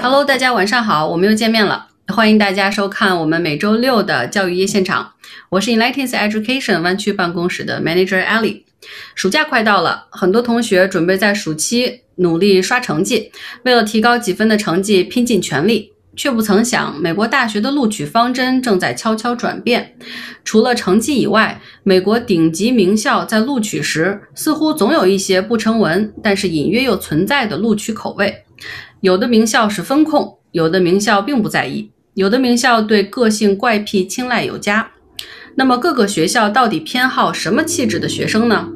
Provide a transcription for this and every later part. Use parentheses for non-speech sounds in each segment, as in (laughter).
Hello，大家晚上好，我们又见面了，欢迎大家收看我们每周六的教育夜现场。我是 Enlightens Education 湾区办公室的 Manager Ellie。暑假快到了，很多同学准备在暑期努力刷成绩，为了提高几分的成绩拼尽全力，却不曾想美国大学的录取方针正在悄悄转变。除了成绩以外，美国顶级名校在录取时似乎总有一些不成文，但是隐约又存在的录取口味。有的名校是风控，有的名校并不在意，有的名校对个性怪癖青睐有加。那么各个学校到底偏好什么气质的学生呢？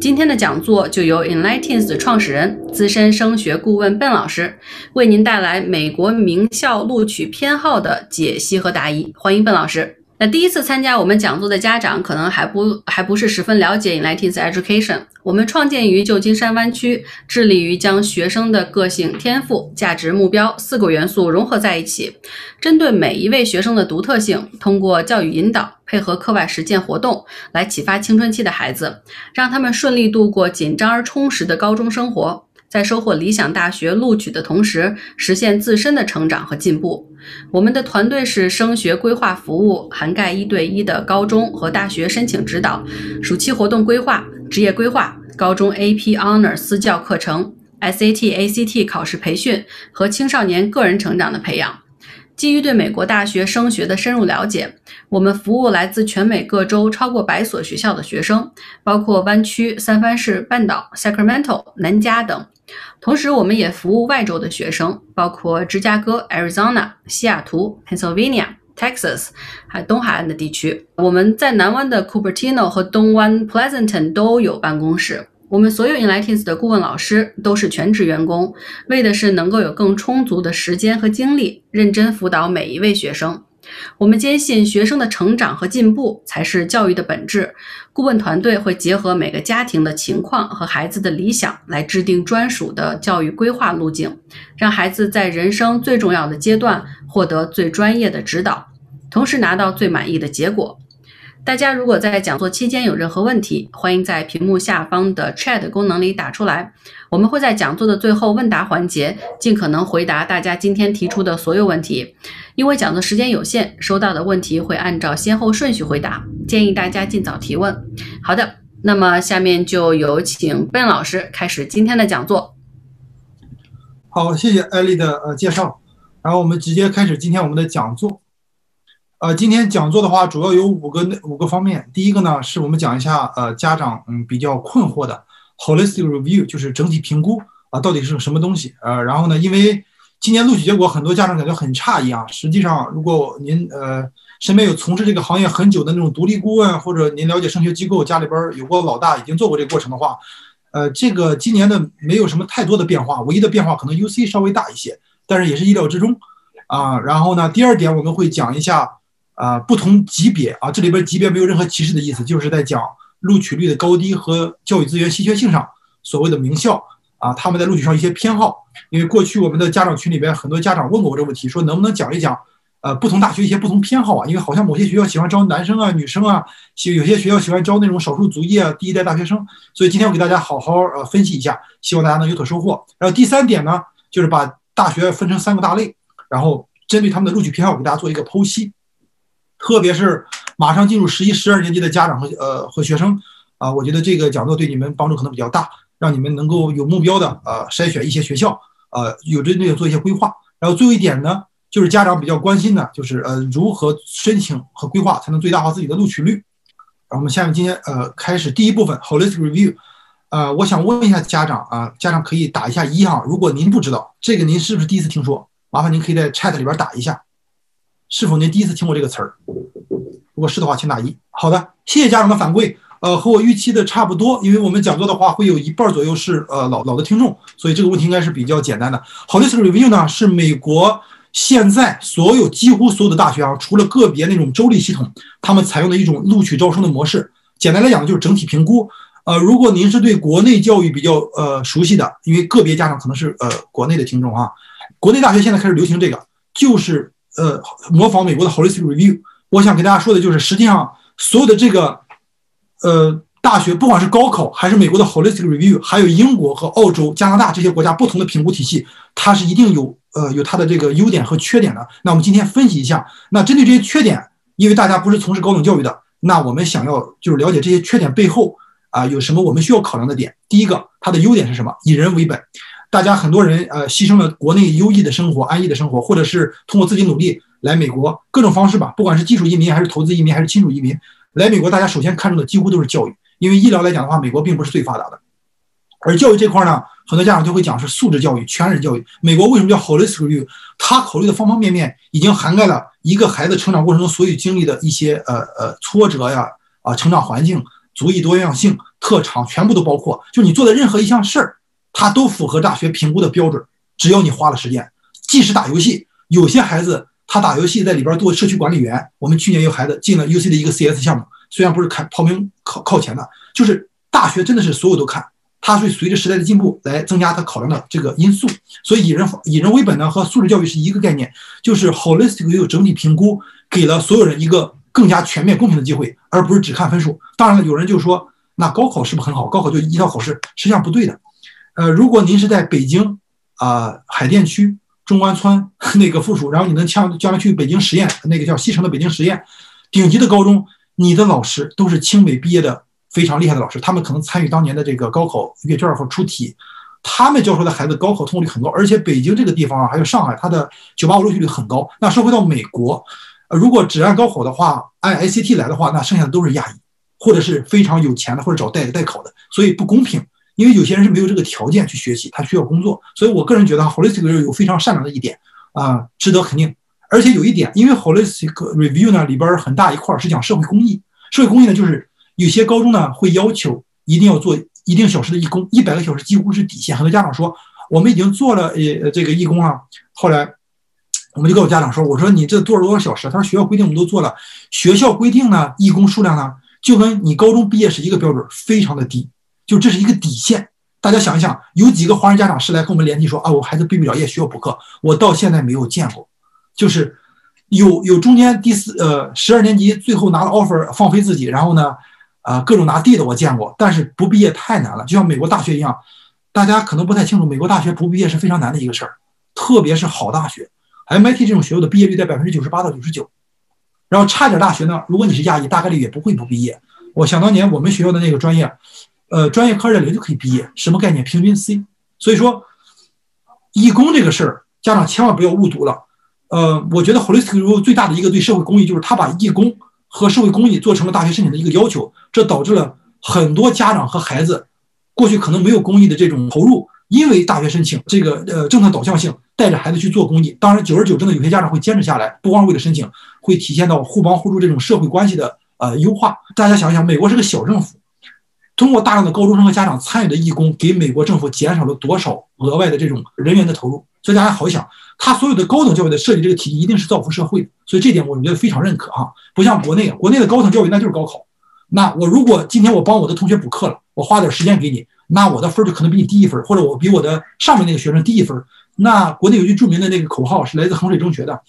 今天的讲座就由 Enlightens 的创始人、资深升学顾问笨老师为您带来美国名校录取偏好的解析和答疑。欢迎笨老师。那第一次参加我们讲座的家长可能还不还不是十分了解 Enlightens Education。我们创建于旧金山湾区，致力于将学生的个性、天赋、价值、目标四个元素融合在一起，针对每一位学生的独特性，通过教育引导，配合课外实践活动，来启发青春期的孩子，让他们顺利度过紧张而充实的高中生活。在收获理想大学录取的同时，实现自身的成长和进步。我们的团队是升学规划服务，涵盖一对一的高中和大学申请指导、暑期活动规划、职业规划、高中 AP Honor 私教课程、SAT、ACT 考试培训和青少年个人成长的培养。基于对美国大学升学的深入了解，我们服务来自全美各州超过百所学校的学生，包括湾区、三藩市、半岛、Sacramento、南加等。同时，我们也服务外州的学生，包括芝加哥、Arizona、西雅图、Pennsylvania、Texas，还有东海岸的地区。我们在南湾的 Cupertino 和东湾 Pleasanton 都有办公室。我们所有 Enlightens 的顾问老师都是全职员工，为的是能够有更充足的时间和精力，认真辅导每一位学生。我们坚信，学生的成长和进步才是教育的本质。顾问团队会结合每个家庭的情况和孩子的理想，来制定专属的教育规划路径，让孩子在人生最重要的阶段获得最专业的指导，同时拿到最满意的结果。大家如果在讲座期间有任何问题，欢迎在屏幕下方的 Chat 功能里打出来，我们会在讲座的最后问答环节尽可能回答大家今天提出的所有问题。因为讲座时间有限，收到的问题会按照先后顺序回答，建议大家尽早提问。好的，那么下面就有请 Ben 老师开始今天的讲座。好，谢谢艾丽的呃介绍，然后我们直接开始今天我们的讲座。呃，今天讲座的话，主要有五个五个方面。第一个呢，是我们讲一下呃家长嗯比较困惑的 holistic review，就是整体评估啊到底是个什么东西。呃，然后呢，因为今年录取结果很多家长感觉很诧异啊。实际上，如果您呃身边有从事这个行业很久的那种独立顾问，或者您了解升学机构，家里边有过老大已经做过这个过程的话，呃，这个今年的没有什么太多的变化，唯一的变化可能 UC 稍微大一些，但是也是意料之中啊。然后呢，第二点我们会讲一下。啊，不同级别啊，这里边级别没有任何歧视的意思，就是在讲录取率的高低和教育资源稀缺性上，所谓的名校啊，他们在录取上一些偏好。因为过去我们的家长群里边很多家长问过我这个问题，说能不能讲一讲，呃，不同大学一些不同偏好啊？因为好像某些学校喜欢招男生啊、女生啊，喜有些学校喜欢招那种少数族裔啊、第一代大学生。所以今天我给大家好好呃分析一下，希望大家能有所收获。然后第三点呢，就是把大学分成三个大类，然后针对他们的录取偏好给大家做一个剖析。特别是马上进入十一、十二年级的家长和呃和学生啊，我觉得这个讲座对你们帮助可能比较大，让你们能够有目标的呃筛选一些学校，呃有针对的做一些规划。然后最后一点呢，就是家长比较关心的，就是呃如何申请和规划才能最大化自己的录取率。然后我们下面今天呃开始第一部分 holistic review，呃我想问一下家长啊，家长可以打一下一哈，如果您不知道这个，您是不是第一次听说？麻烦您可以在 chat 里边打一下。是否您第一次听过这个词儿？如果是的话，请打一。好的，谢谢家长的反馈。呃，和我预期的差不多，因为我们讲座的话会有一半左右是呃老老的听众，所以这个问题应该是比较简单的。Holistic Review 呢是美国现在所有几乎所有的大学啊，除了个别那种州立系统，他们采用的一种录取招生的模式。简单来讲就是整体评估。呃，如果您是对国内教育比较呃熟悉的，因为个别家长可能是呃国内的听众啊，国内大学现在开始流行这个，就是。呃，模仿美国的 holistic review，我想跟大家说的就是，实际上所有的这个呃大学，不管是高考还是美国的 holistic review，还有英国和澳洲、加拿大这些国家不同的评估体系，它是一定有呃有它的这个优点和缺点的？那我们今天分析一下。那针对这些缺点，因为大家不是从事高等教育的，那我们想要就是了解这些缺点背后啊有什么我们需要考量的点。第一个，它的优点是什么？以人为本。大家很多人呃牺牲了国内优异的生活、安逸的生活，或者是通过自己努力来美国各种方式吧，不管是技术移民还是投资移民还是亲属移民来美国，大家首先看重的几乎都是教育，因为医疗来讲的话，美国并不是最发达的。而教育这块呢，很多家长就会讲是素质教育、全人教育。美国为什么叫 holistic view？它考虑的方方面面已经涵盖了一个孩子成长过程中所有经历的一些呃呃挫折呀啊成长环境、族裔多样性、特长，全部都包括。就你做的任何一项事儿，(laughs) 它都符合大学评估的标准。只要你花了时间，即使打游戏，有些孩子他打游戏在里边做社区管理员。我们去年有孩子进了 UC 的一个 CS 项目，虽然不是看排名靠靠前的，就是大学真的是所有都看。它会随着时代的进步来增加它考量的这个因素，所以以人以人为本呢和素质教育是一个概念，就是 holistic view 整体评估给了所有人一个更加全面公平的机会，而不是只看分数。当然了，有人就说那高考是不是很好？高考就一套考试，实际上不对的。呃，如果您是在北京啊海淀区中关村那个附属，然后你能将将来去北京实验那个叫西城的北京实验顶级的高中，你的老师都是清北毕业的。非常厉害的老师，他们可能参与当年的这个高考阅卷或出题，他们教出来的孩子高考通过率很高，而且北京这个地方啊，还有上海，它的985录取率很高。那说回到美国，呃，如果只按高考的话，按 ACT 来的话，那剩下的都是亚裔，或者是非常有钱的，或者找代代考的，所以不公平。因为有些人是没有这个条件去学习，他需要工作。所以我个人觉得，Holistic 有非常善良的一点啊，值得肯定。而且有一点，因为 holistic review 呢里边很大一块是讲社会公益，社会公益呢就是。有些高中呢会要求一定要做一定小时的义工，一百个小时几乎是底线。很多家长说我们已经做了呃这个义工了，后来我们就告诉家长说，我说你这多少多少小时？他说学校规定我们都做了，学校规定呢义工数量呢就跟你高中毕业是一个标准，非常的低，就这是一个底线。大家想一想，有几个华人家长是来跟我们联系说啊，我孩子毕不了业需要补课，我到现在没有见过，就是有有中间第四呃十二年级最后拿了 offer 放飞自己，然后呢。啊，各种拿 D 的我见过，但是不毕业太难了，就像美国大学一样，大家可能不太清楚，美国大学不毕业是非常难的一个事儿，特别是好大学，MIT 这种学校的毕业率在百分之九十八到九十九，然后差点大学呢，如果你是亚裔，大概率也不会不毕业。我想当年我们学校的那个专业，呃，专业科二点零就可以毕业，什么概念？平均 C。所以说，义工这个事儿，家长千万不要误读了。呃，我觉得 holisticu 最大的一个对社会公益，就是他把义工。和社会公益做成了大学申请的一个要求，这导致了很多家长和孩子过去可能没有公益的这种投入，因为大学申请这个呃政策导向性，带着孩子去做公益。当然，久而久之呢，有些家长会坚持下来，不光为了申请，会体现到互帮互助这种社会关系的呃优化。大家想一想，美国是个小政府，通过大量的高中生和家长参与的义工，给美国政府减少了多少额外的这种人员的投入？所以大家好想。他所有的高等教育的设计，这个体系一定是造福社会的，所以这点我觉得非常认可哈。不像国内啊，国内的高等教育那就是高考。那我如果今天我帮我的同学补课了，我花点时间给你，那我的分就可能比你低一分，或者我比我的上面那个学生低一分。那国内有句著名的那个口号是来自衡水中学的，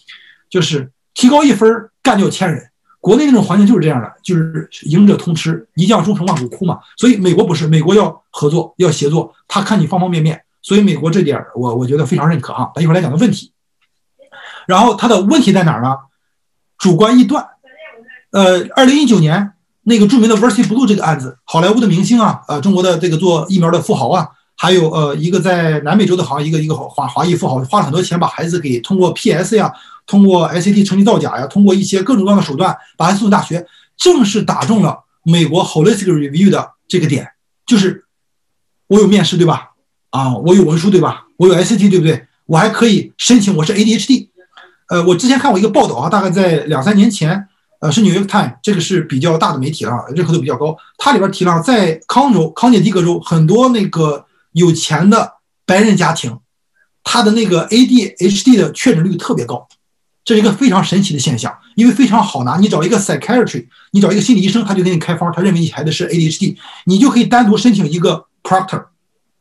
就是提高一分干掉千人。国内那种环境就是这样的，就是赢者通吃，一将终成万骨枯嘛。所以美国不是，美国要合作，要协作，他看你方方面面。所以美国这点我我觉得非常认可啊，咱一会儿来讲的问题。然后他的问题在哪儿呢？主观臆断。呃，二零一九年那个著名的 Versi Blue 这个案子，好莱坞的明星啊，呃，中国的这个做疫苗的富豪啊，还有呃一个在南美洲的好像一个一个华华裔富豪，花了很多钱把孩子给通过 PS 呀，通过 SAT 成绩造假呀，通过一些各种各样的手段把孩子送大学，正是打中了美国 Holistic Review 的这个点，就是我有面试对吧？啊，我有文书对吧？我有 SAT 对不对？我还可以申请我是 ADHD。呃，我之前看过一个报道啊，大概在两三年前，呃，是纽约 Time，这个是比较大的媒体了，认可度比较高。它里边提了，在康州、康涅狄格州很多那个有钱的白人家庭，他的那个 ADHD 的确诊率特别高，这是一个非常神奇的现象，因为非常好拿。你找一个 psychiatry，你找一个心理医生，他就给你开方，他认为你孩子是 ADHD，你就可以单独申请一个 proctor。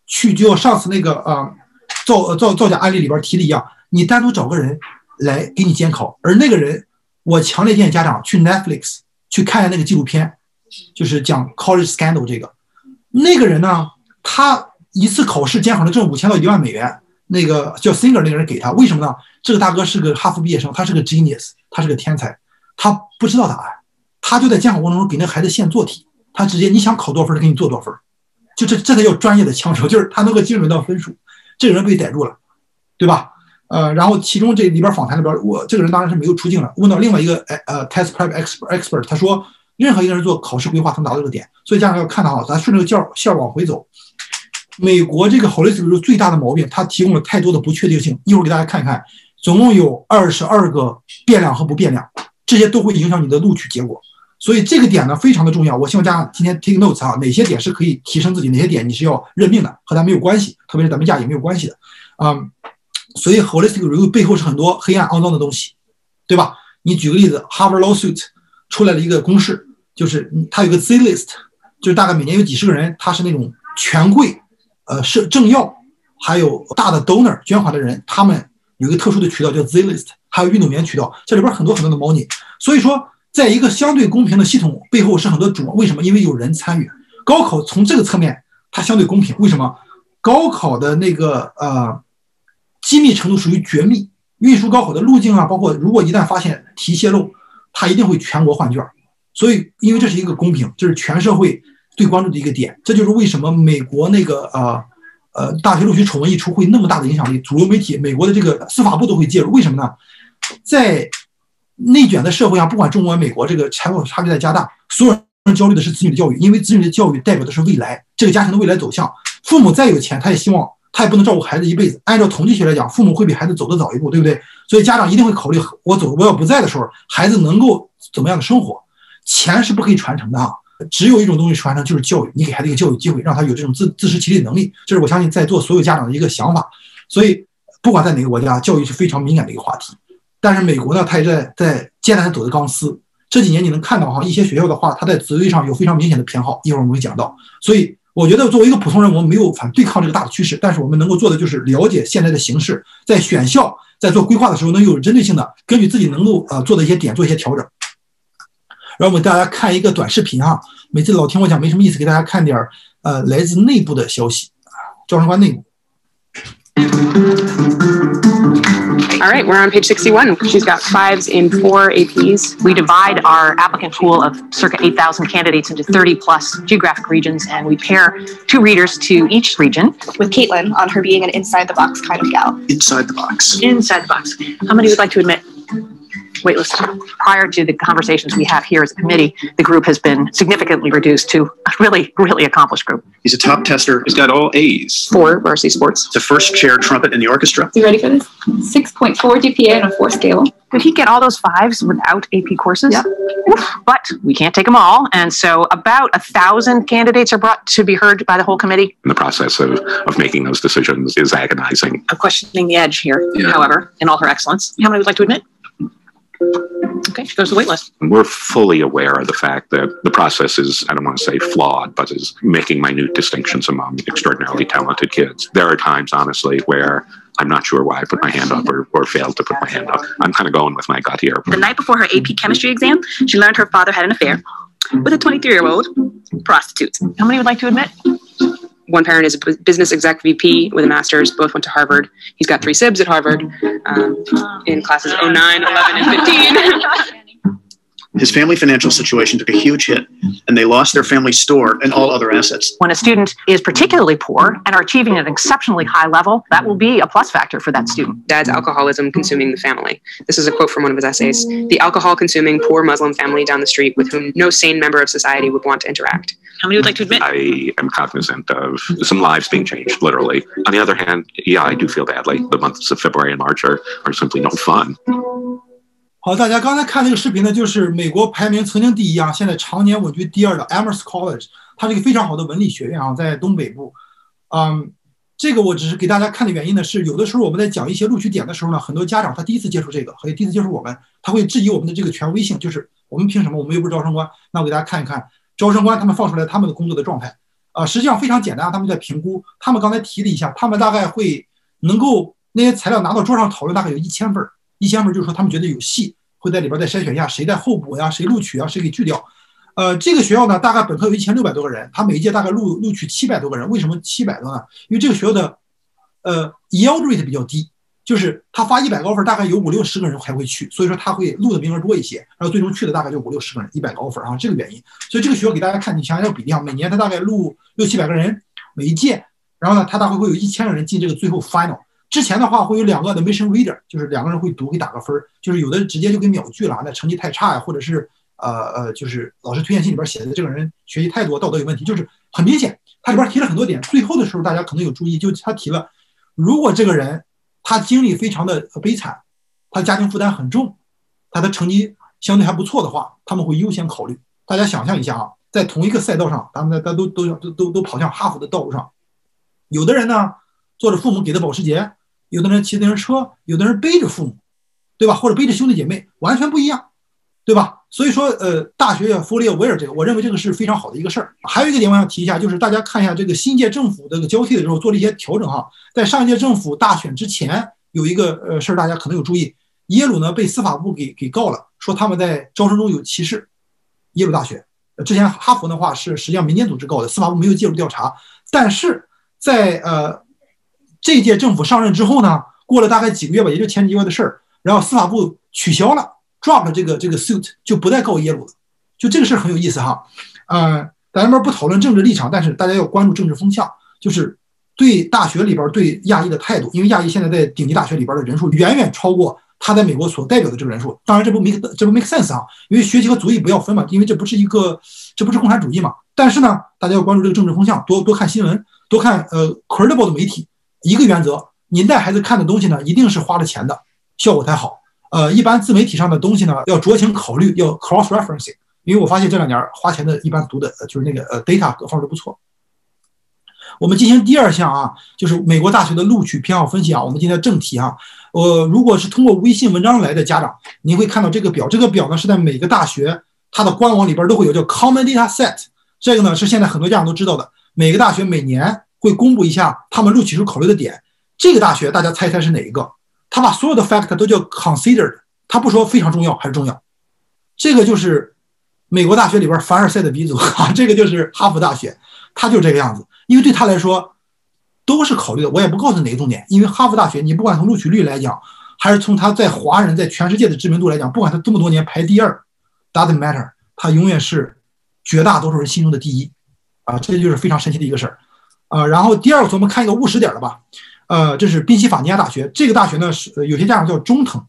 去就像上次那个啊造造造假案例里边提的一样，你单独找个人来给你监考，而那个人，我强烈建议家长去 Netflix 去看一下那个纪录片，就是讲 College Scandal 这个，那个人呢，他一次考试监考能挣五千到一万美元，那个叫 Singer 那个人给他，为什么呢？这个大哥是个哈佛毕业生，他是个 genius，他是个天才，他不知道答案，他就在监考过程中给那孩子现做题，他直接你想考多少分，他给你做多少分，就这这才叫专业的枪手，(laughs) 就是他能够精准到分数。这个人被逮住了，对吧？呃，然后其中这里边访谈里边，我这个人当然是没有出境了。问到另外一个哎呃 test prep expert expert，他说任何一个人做考试规划，他拿到这个点，所以家长要看到啊，咱顺着个线线往回走。美国这个 holistic 最大的毛病，它提供了太多的不确定性。一会儿给大家看一看，总共有二十二个变量和不变量，这些都会影响你的录取结果。所以这个点呢非常的重要。我希望大家今天 take notes 啊，哪些点是可以提升自己，哪些点你是要认命的，和咱没有关系，特别是咱们家也没有关系的啊。所以 holistic review 背后是很多黑暗肮脏的东西，对吧？你举个例子，Harvard lawsuit 出来了一个公式，就是它有个 Z list，就是大概每年有几十个人，他是那种权贵。呃，是政要，还有大的 donor 捐款的人，他们有一个特殊的渠道叫 Z list，还有运动员渠道，这里边很多很多的 money。所以说，在一个相对公平的系统背后是很多主，为什么？因为有人参与。高考从这个侧面它相对公平，为什么？高考的那个呃机密程度属于绝密，运输高考的路径啊，包括如果一旦发现题泄露，它一定会全国换卷。所以，因为这是一个公平，这是全社会。最关注的一个点，这就是为什么美国那个呃呃大学录取丑闻一出会那么大的影响力，主流媒体、美国的这个司法部都会介入。为什么呢？在内卷的社会上，不管中国、美国，这个财富差距在加大，所有人焦虑的是子女的教育，因为子女的教育代表的是未来，这个家庭的未来走向。父母再有钱，他也希望他也不能照顾孩子一辈子。按照统计学来讲，父母会比孩子走得早一步，对不对？所以家长一定会考虑，我走我要不在的时候，孩子能够怎么样的生活？钱是不可以传承的啊。只有一种东西传承，就是教育。你给孩子一个教育机会，让他有这种自自食其力的能力，这是我相信在座所有家长的一个想法。所以，不管在哪个国家，教育是非常敏感的一个话题。但是美国呢，它也在在艰难的走着钢丝。这几年你能看到哈，一些学校的话，它在职位上有非常明显的偏好。一会儿我们会讲到。所以，我觉得作为一个普通人，我们没有反对抗这个大的趋势，但是我们能够做的就是了解现在的形势，在选校在做规划的时候，能有针对性的根据自己能够呃做的一些点做一些调整。让我们大家看一个短视频哈，每次老听我讲没什么意思，给大家看点儿呃来自内部的消息啊，招生官内部。All right, we're on page 61. She's got fives in four APs. We divide our applicant pool of circa 8,000 candidates into 30 plus geographic regions, and we pair two readers to each region. With Caitlin on her being an inside the box kind of gal. Inside the box. Inside the box. How many would like to admit? Waitlist. Prior to the conversations we have here as a committee, the group has been significantly reduced to a really, really accomplished group. He's a top tester. He's got all A's. For varsity sports. The first chair trumpet in the orchestra. You ready for this? 6.4 GPA on a four scale. Did he get all those fives without AP courses? Yep. But we can't take them all. And so about a thousand candidates are brought to be heard by the whole committee. And the process of, of making those decisions is agonizing. I'm questioning the edge here, Yeah. however, in all her excellence. How many would like to admit? Okay, she goes to the wait list. We're fully aware of the fact that the process is, I don't want to say flawed, but is making minute distinctions among extraordinarily talented kids. There are times, honestly, where I'm not sure why I put my hand up or, or failed to put my hand up. I'm kind of going with my gut here. The night before her AP chemistry exam, she learned her father had an affair with a 23 year old prostitute. How many would like to admit? One parent is a business exec VP with a master's, both went to Harvard. He's got three SIBs at Harvard um, in classes 09, 11, and 15. (laughs) His family financial situation took a huge hit, and they lost their family store and all other assets. When a student is particularly poor and are achieving an exceptionally high level, that will be a plus factor for that student. Dad's alcoholism consuming the family. This is a quote from one of his essays. The alcohol consuming poor Muslim family down the street with whom no sane member of society would want to interact. How many would like to admit? I am cognizant of some lives being changed, literally. On the other hand, yeah, I do feel badly. The months of February and March are, are simply no fun. 好，大家刚才看这个视频呢，就是美国排名曾经第一啊，现在常年稳居第二的 Amherst College，它是一个非常好的文理学院啊，在东北部。嗯，这个我只是给大家看的原因呢，是有的时候我们在讲一些录取点的时候呢，很多家长他第一次接触这个，和第一次接触我们，他会质疑我们的这个权威性，就是我们凭什么？我们又不是招生官。那我给大家看一看招生官他们放出来他们的工作的状态啊、实际上非常简单，他们在评估。他们刚才提了一下，他们大概会能够那些材料拿到桌上讨论，大概有一千份儿，一千份儿就是说他们觉得有戏，会在里边再筛选一下谁在候补呀，谁录取啊，谁给拒掉。呃，这个学校呢，大概本科有一千六百多个人，他每一届大概录录取七百多个人。为什么七百多呢？因为这个学校的呃 yield rate 比较低，就是他发一百个 offer，大概有五六十个人还会去，所以说他会录的名额多一些，然后最终去的大概就五六十个人，一百个 offer 啊，这个原因。所以这个学校给大家看，你想想比例啊，每年他大概录六七百个人每一届，然后呢，他大概会有一千个人进这个最后 final。之前的话会有两个 admission reader，就是两个人会读，会打个分儿，就是有的直接就给秒拒了，那成绩太差呀，或者是呃呃，就是老师推荐信里边写的这个人学习态度、道德有问题，就是很明显。他里边提了很多点，最后的时候大家可能有注意，就他提了，如果这个人他经历非常的悲惨，他家庭负担很重，他的成绩相对还不错的话，他们会优先考虑。大家想象一下啊，在同一个赛道上，咱们大家都都都都都跑向哈佛的道路上，有的人呢坐着父母给的保时捷。有的人骑自行车，有的人背着父母，对吧？或者背着兄弟姐妹，完全不一样，对吧？所以说，呃，大学要 fully aware 这个，我认为这个是非常好的一个事儿。还有一个点我想提一下，就是大家看一下这个新届政府这个交替的时候做了一些调整哈。在上一届政府大选之前，有一个呃事儿，大家可能有注意，耶鲁呢被司法部给给告了，说他们在招生中有歧视。耶鲁大学之前哈佛的话是实际上民间组织告的，司法部没有介入调查，但是在呃。这届政府上任之后呢，过了大概几个月吧，也就前几个月的事儿，然后司法部取消了，drop 了这个这个 suit，就不再告耶鲁了。就这个事儿很有意思哈，呃，咱们不讨论政治立场，但是大家要关注政治风向，就是对大学里边对亚裔的态度，因为亚裔现在在顶级大学里边的人数远远超过他在美国所代表的这个人数。当然这不 make 这不 make sense 啊，因为学习和族裔不要分嘛，因为这不是一个这不是共产主义嘛。但是呢，大家要关注这个政治风向，多多看新闻，多看呃 credible 的媒体。一个原则，您带孩子看的东西呢，一定是花了钱的，效果才好。呃，一般自媒体上的东西呢，要酌情考虑，要 cross referencing。因为我发现这两年花钱的，一般读的就是那个呃 data 各方面都不错。我们进行第二项啊，就是美国大学的录取偏好分析啊。我们今天正题啊，呃，如果是通过微信文章来的家长，您会看到这个表，这个表呢是在每个大学它的官网里边都会有，叫 common data set。这个呢是现在很多家长都知道的，每个大学每年。会公布一下他们录取时考虑的点，这个大学大家猜猜是哪一个？他把所有的 factor 都叫 considered，他不说非常重要还是重要。这个就是美国大学里边凡尔赛的鼻祖啊，这个就是哈佛大学，他就是这个样子。因为对他来说都是考虑的，我也不告诉哪个重点，因为哈佛大学你不管从录取率来讲，还是从他在华人在全世界的知名度来讲，不管他这么多年排第二，doesn't matter，他永远是绝大多数人心中的第一啊，这就是非常神奇的一个事儿。啊，然后第二个，我们看一个务实点的吧。呃，这是宾夕法尼亚大学，这个大学呢是有些家长叫中藤，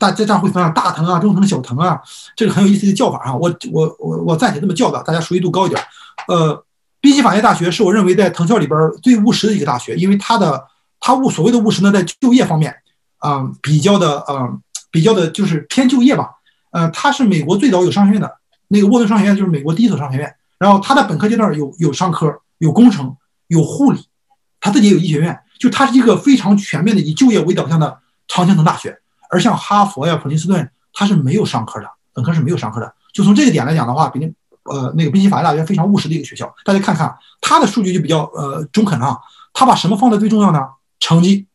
大家长会分大藤啊、中藤、小藤啊，这个很有意思的叫法啊。我我我我暂且这么叫的，大家熟悉度高一点。呃，宾夕法尼亚大学是我认为在藤校里边最务实的一个大学，因为它的它务所谓的务实呢，在就业方面啊比较的呃比较的就是偏就业吧。呃，它是美国最早有商学院的那个沃顿商学院，就是美国第一所商学院。然后它的本科阶段有有商科，有工程。有护理，他自己有医学院，就他是一个非常全面的以就业为导向的常青藤大学。而像哈佛呀、普林斯顿，他是没有商科的，本科是没有商科的。就从这个点来讲的话，比那呃那个宾夕法尼亚大学非常务实的一个学校。大家看看它的数据就比较呃中肯啊，他把什么放在最重要呢？成绩。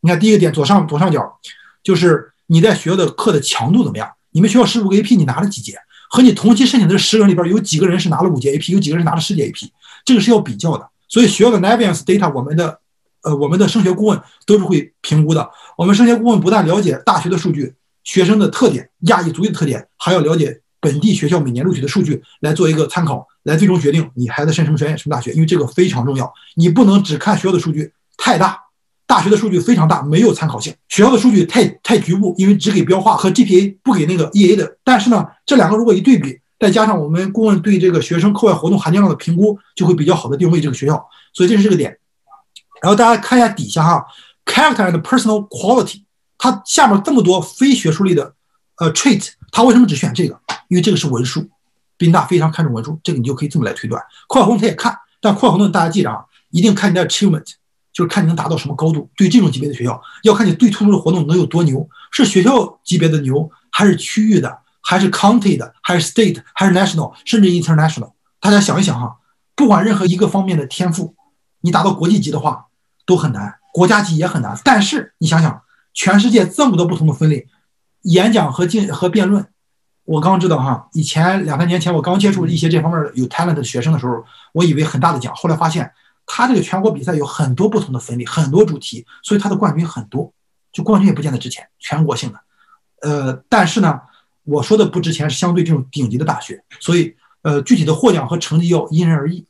你看第一个点左上左上角，就是你在学校的课的强度怎么样？你们学校十五个 AP，你拿了几节？和你同期申请的这十个人里边有几个人是拿了五节 AP，有几个人拿了十节 AP？这个是要比较的。所以学校的 Naviance Data，我们的，呃，我们的升学顾问都是会评估的。我们升学顾问不但了解大学的数据、学生的特点、亚裔族裔的特点，还要了解本地学校每年录取的数据，来做一个参考，来最终决定你孩子申什么专业、什么大学。因为这个非常重要，你不能只看学校的数据太大，大学的数据非常大，没有参考性；学校的数据太太局部，因为只给标化和 GPA，不给那个 EA 的。但是呢，这两个如果一对比。再加上我们顾问对这个学生课外活动含金量的评估，就会比较好的定位这个学校，所以这是这个点。然后大家看一下底下哈，character and personal quality，它下面这么多非学术类的呃 trait，它为什么只选这个？因为这个是文书，宾大非常看重文书，这个你就可以这么来推断。课外活动他也看，但课外活动大家记着啊，一定看你的 achievement，就是看你能达到什么高度。对这种级别的学校，要看你最突出的活动能有多牛，是学校级别的牛，还是区域的？还是 county 的，还是 state，还是 national，甚至 international。大家想一想哈，不管任何一个方面的天赋，你达到国际级的话都很难，国家级也很难。但是你想想，全世界这么多不同的分类，演讲和竞和辩论，我刚知道哈，以前两三年前我刚接触一些这方面有 talent 的学生的时候，我以为很大的奖，后来发现他这个全国比赛有很多不同的分类，很多主题，所以他的冠军很多，就冠军也不见得值钱，全国性的。呃，但是呢，我说的不值钱是相对这种顶级的大学，所以呃，具体的获奖和成绩要因人而异。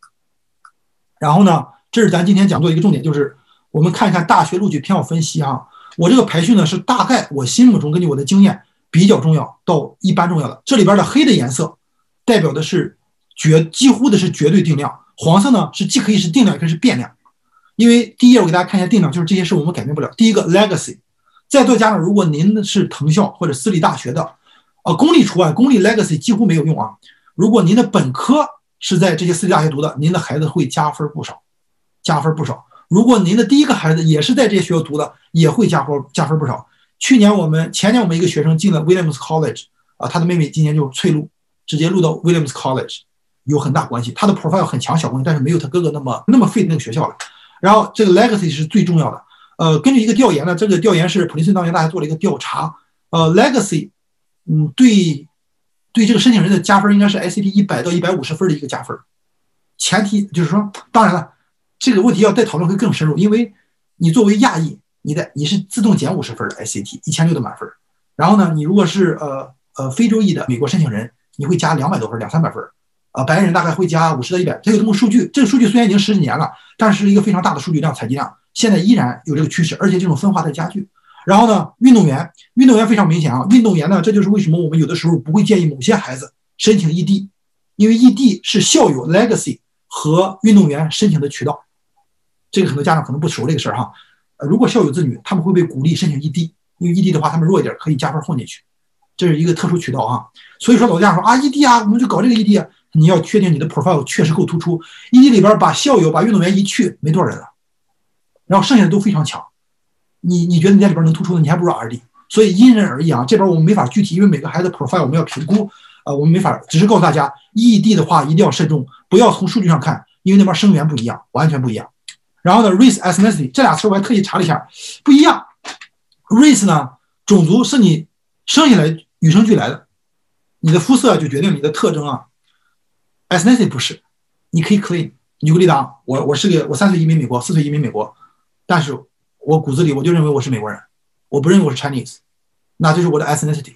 然后呢，这是咱今天讲座一个重点，就是我们看一看大学录取偏好分析啊。我这个排序呢是大概我心目中根据我的经验比较重要到一般重要的。这里边的黑的颜色代表的是绝几乎的是绝对定量，黄色呢是既可以是定量也可以是变量。因为第一页我给大家看一下定量，就是这些是我们改变不了。第一个 legacy，在座家长如果您是藤校或者私立大学的，呃，公立除外，公立 legacy 几乎没有用啊。如果您的本科是在这些私立大学读的，您的孩子会加分不少，加分不少。如果您的第一个孩子也是在这些学校读的，也会加分加分不少。去年我们前年我们一个学生进了 Williams College 啊，他的妹妹今年就翠录，直接录到 Williams College，有很大关系。他的 profile 很强，小朋友，但是没有他哥哥那么那么费那个学校了。然后这个 legacy 是最重要的。呃，根据一个调研呢，这个调研是普林斯顿大学大家做了一个调查，呃，legacy，嗯，对。对这个申请人的加分应该是 SAT 一百到一百五十分的一个加分，前提就是说，当然了，这个问题要再讨论会更深入，因为你作为亚裔，你的你是自动减五十分的 SAT 一千六的满分，然后呢，你如果是呃呃非洲裔的美国申请人，你会加两百多分，两三百分，啊，白人大概会加五十到一百，它有这么数据，这个数据虽然已经十几年了，但是一个非常大的数据量采集量，现在依然有这个趋势，而且这种分化在加剧。然后呢，运动员，运动员非常明显啊。运动员呢，这就是为什么我们有的时候不会建议某些孩子申请异地，因为异地是校友 legacy 和运动员申请的渠道。这个很多家长可能不熟这个事儿哈。呃，如果校友子女，他们会被鼓励申请异地，因为异地的话他们弱一点，可以加分混进去，这是一个特殊渠道啊。所以说老家长说啊，异地啊，我们就搞这个异地，你要确定你的 profile 确实够突出。异地里边把校友、把运动员一去，没多少人了，然后剩下的都非常强。你你觉得你在里边能突出的，你还不如 R&D，所以因人而异啊。这边我们没法具体，因为每个孩子 profile 我们要评估，呃，我们没法，只是告诉大家，ED 的话一定要慎重，不要从数据上看，因为那边生源不一样，完全不一样。然后呢，race ethnicity 这俩词我还特意查了一下，不一样。race 呢，种族是你生下来与生俱来的，你的肤色就决定你的特征啊。ethnicity 不是，你可以 claim。举个例子啊，我我是个我三岁移民美国，四岁移民美国，但是。我骨子里我就认为我是美国人，我不认为我是 Chinese，那就是我的 ethnicity，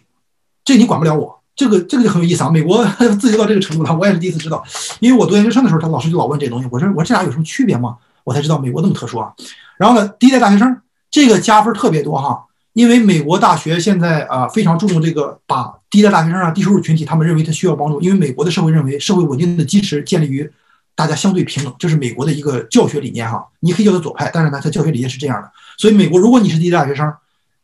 这你管不了我，这个这个就很有意思啊。美国 (laughs) 自由到这个程度了，我也是第一次知道，因为我读研究生的时候，他老师就老问这东西，我说我这俩有什么区别吗？我才知道美国那么特殊啊。然后呢，第一代大学生这个加分特别多哈，因为美国大学现在啊非常注重这个，把第一代大学生啊低收入群体，他们认为他需要帮助，因为美国的社会认为社会稳定的基石建立于。大家相对平等，这是美国的一个教学理念哈。你可以叫它左派，但是呢，它教学理念是这样的。所以，美国如果你是第一大学生，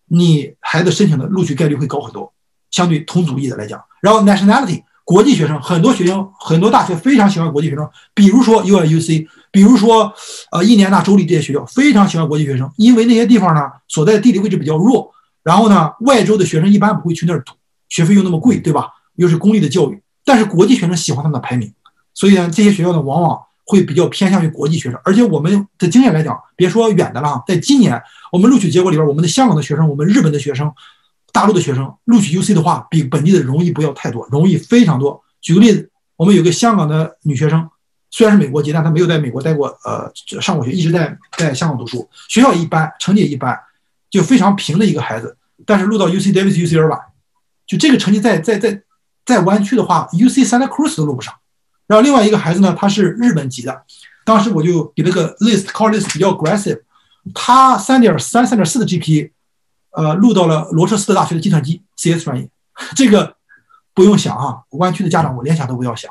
你孩子申请的录取概率会高很多，相对同族裔的来讲。然后，nationality 国际学生，很多学生很多大学非常喜欢国际学生，比如说 U L U C，比如说呃印第安纳州立这些学校非常喜欢国际学生，因为那些地方呢所在的地理位置比较弱，然后呢外州的学生一般不会去那儿读，学费又那么贵，对吧？又是公立的教育，但是国际学生喜欢他们的排名。所以呢，这些学校呢，往往会比较偏向于国际学生。而且我们的经验来讲，别说远的了，在今年我们录取结果里边，我们的香港的学生、我们日本的学生、大陆的学生录取 UC 的话，比本地的容易不要太多，容易非常多。举个例子，我们有个香港的女学生，虽然是美国籍，但她没有在美国待过，呃，上过学，一直在在香港读书，学校一般，成绩也一般，就非常平的一个孩子。但是录到 UC Davis、UC 尔吧，就这个成绩在在在在湾区的话，UC Santa Cruz 都录不上。然后另外一个孩子呢，他是日本籍的，当时我就给那个 list，call list 比较 aggressive，他三点三、三点四的 G P，呃，录到了罗彻斯特大学的计算机 CS 专业，这个不用想啊，湾区的家长我连想都不要想，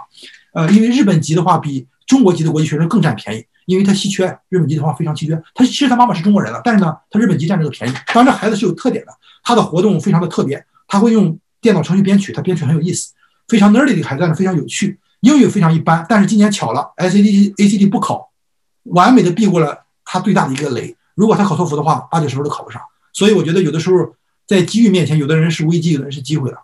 呃，因为日本籍的话比中国籍的国际学生更占便宜，因为他稀缺，日本籍的话非常稀缺，他其实他妈妈是中国人了，但是呢，他日本籍占这个便宜。当然，这孩子是有特点的，他的活动非常的特别，他会用电脑程序编曲，他编曲很有意思，非常 nerdy 的孩子，但是非常有趣。英语非常一般，但是今年巧了，SAT、ACT 不考，完美的避过了他最大的一个雷。如果他考托福的话，八九十分都考不上。所以我觉得有的时候在机遇面前，有的人是危机，有的人是机会了。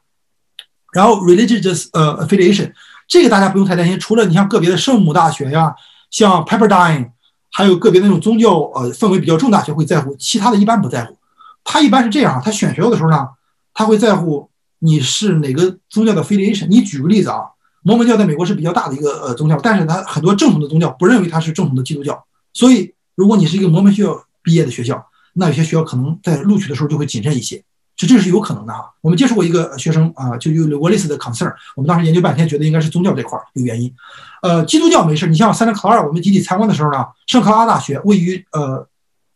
然后 religious 呃 affiliation 这个大家不用太担心，除了你像个别的圣母大学呀，像 Pepperdine，还有个别那种宗教呃氛围比较重大学会在乎，其他的一般不在乎。他一般是这样，他选学校的时候呢，他会在乎你是哪个宗教的 affiliation。你举个例子啊。摩门教在美国是比较大的一个呃宗教，但是它很多正统的宗教不认为它是正统的基督教，所以，如果你是一个摩门学校毕业的学校，那有些学校可能在录取的时候就会谨慎一些，这这是有可能的哈。我们接触过一个学生啊，就有过类似的 concern，我们当时研究半天，觉得应该是宗教这块有原因。呃，基督教没事，你像三德克拉尔，我们集体参观的时候呢，圣克拉大学位于呃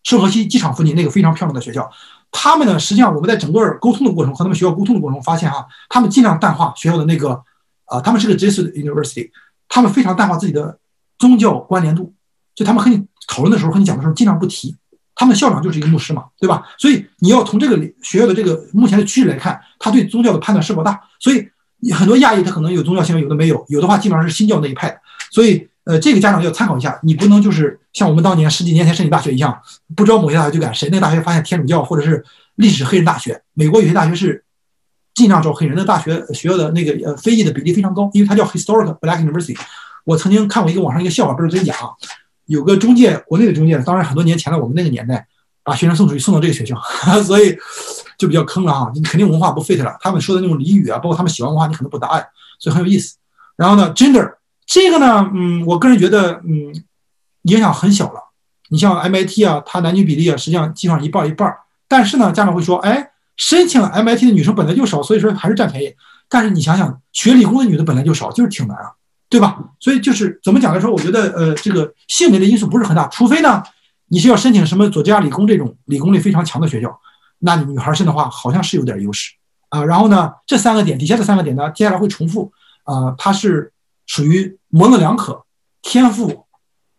圣荷西机场附近那个非常漂亮的学校，他们呢，实际上我们在整个沟通的过程和他们学校沟通的过程发现哈，他们尽量淡化学校的那个啊，他们是个 Jesuit University，他们非常淡化自己的宗教关联度，就他们和你讨论的时候和你讲的时候尽量不提。他们校长就是一个牧师嘛，对吧？所以你要从这个学校的这个目前的趋势来看，他对宗教的判断是否大。所以你很多亚裔他可能有宗教信仰，有的没有，有的话基本上是新教那一派。所以呃，这个家长要参考一下，你不能就是像我们当年十几年前申请大学一样，不知道某些大学就敢谁。那个大学发现天主教或者是历史黑人大学，美国有些大学是尽量找黑人的大学，学校的那个呃非裔的比例非常高，因为它叫 Historic Black University。我曾经看过一个网上一个笑话，不是真假啊。有个中介，国内的中介，当然很多年前了，我们那个年代把学生送出去，送到这个学校，(laughs) 所以就比较坑了哈。你肯定文化不 fit 了，他们说的那种俚语啊，包括他们喜欢文化，你可能不答案，所以很有意思。然后呢，gender 这个呢，嗯，我个人觉得，嗯，影响很小了。你像 MIT 啊，它男女比例啊，实际上基本上一半一半。但是呢，家长会说，哎，申请 MIT 的女生本来就少，所以说还是占便宜。但是你想想，学理工的女的本来就少，就是挺难啊。对吧？所以就是怎么讲来说，我觉得呃，这个性别的因素不是很大，除非呢，你是要申请什么佐治亚理工这种理工类非常强的学校，那你女孩申的话，好像是有点优势啊。然后呢，这三个点底下这三个点呢，接下来会重复啊，它是属于模棱两可，天赋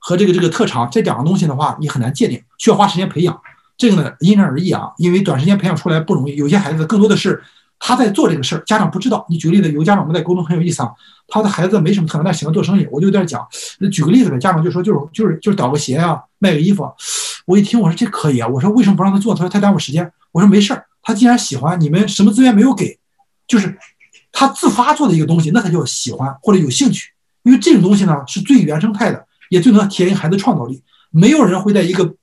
和这个这个特长这两个东西的话，你很难界定，需要花时间培养。这个呢，因人而异啊，因为短时间培养出来不容易，有些孩子更多的是。他在做这个事儿，家长不知道。你举个例子，有家长我们在沟通很有意思啊。他的孩子没什么特长，但喜欢做生意，我就在讲。举个例子呗，家长就说就是就是就是倒个鞋啊，卖个衣服。啊我一听我说这可以啊，我说为什么不让他做？他说太耽误时间。我说没事儿，他既然喜欢，你们什么资源没有给，就是他自发做的一个东西，那才叫喜欢或者有兴趣。因为这种东西呢是最原生态的，也最能体现孩子创造力。没有人会在一个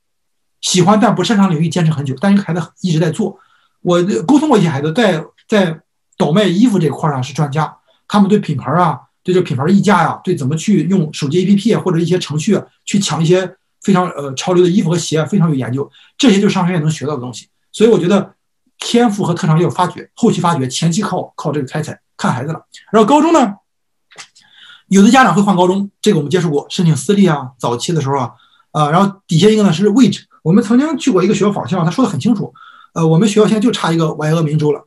喜欢但不擅长领域坚持很久，但一个孩子一直在做。我沟通过一些孩子在。在倒卖衣服这块上是专家，他们对品牌啊，对这品牌溢价呀，对怎么去用手机 APP 或者一些程序去抢一些非常呃潮流的衣服和鞋非常有研究。这些就是商学院能学到的东西。所以我觉得天赋和特长要发掘，后期发掘，前期靠靠这个开采，看孩子了。然后高中呢，有的家长会换高中，这个我们接触过，申请私立啊，早期的时候啊，啊，然后底下一个呢是位置，我们曾经去过一个学校访校，他说的很清楚，呃，我们学校现在就差一个歪俄明州了。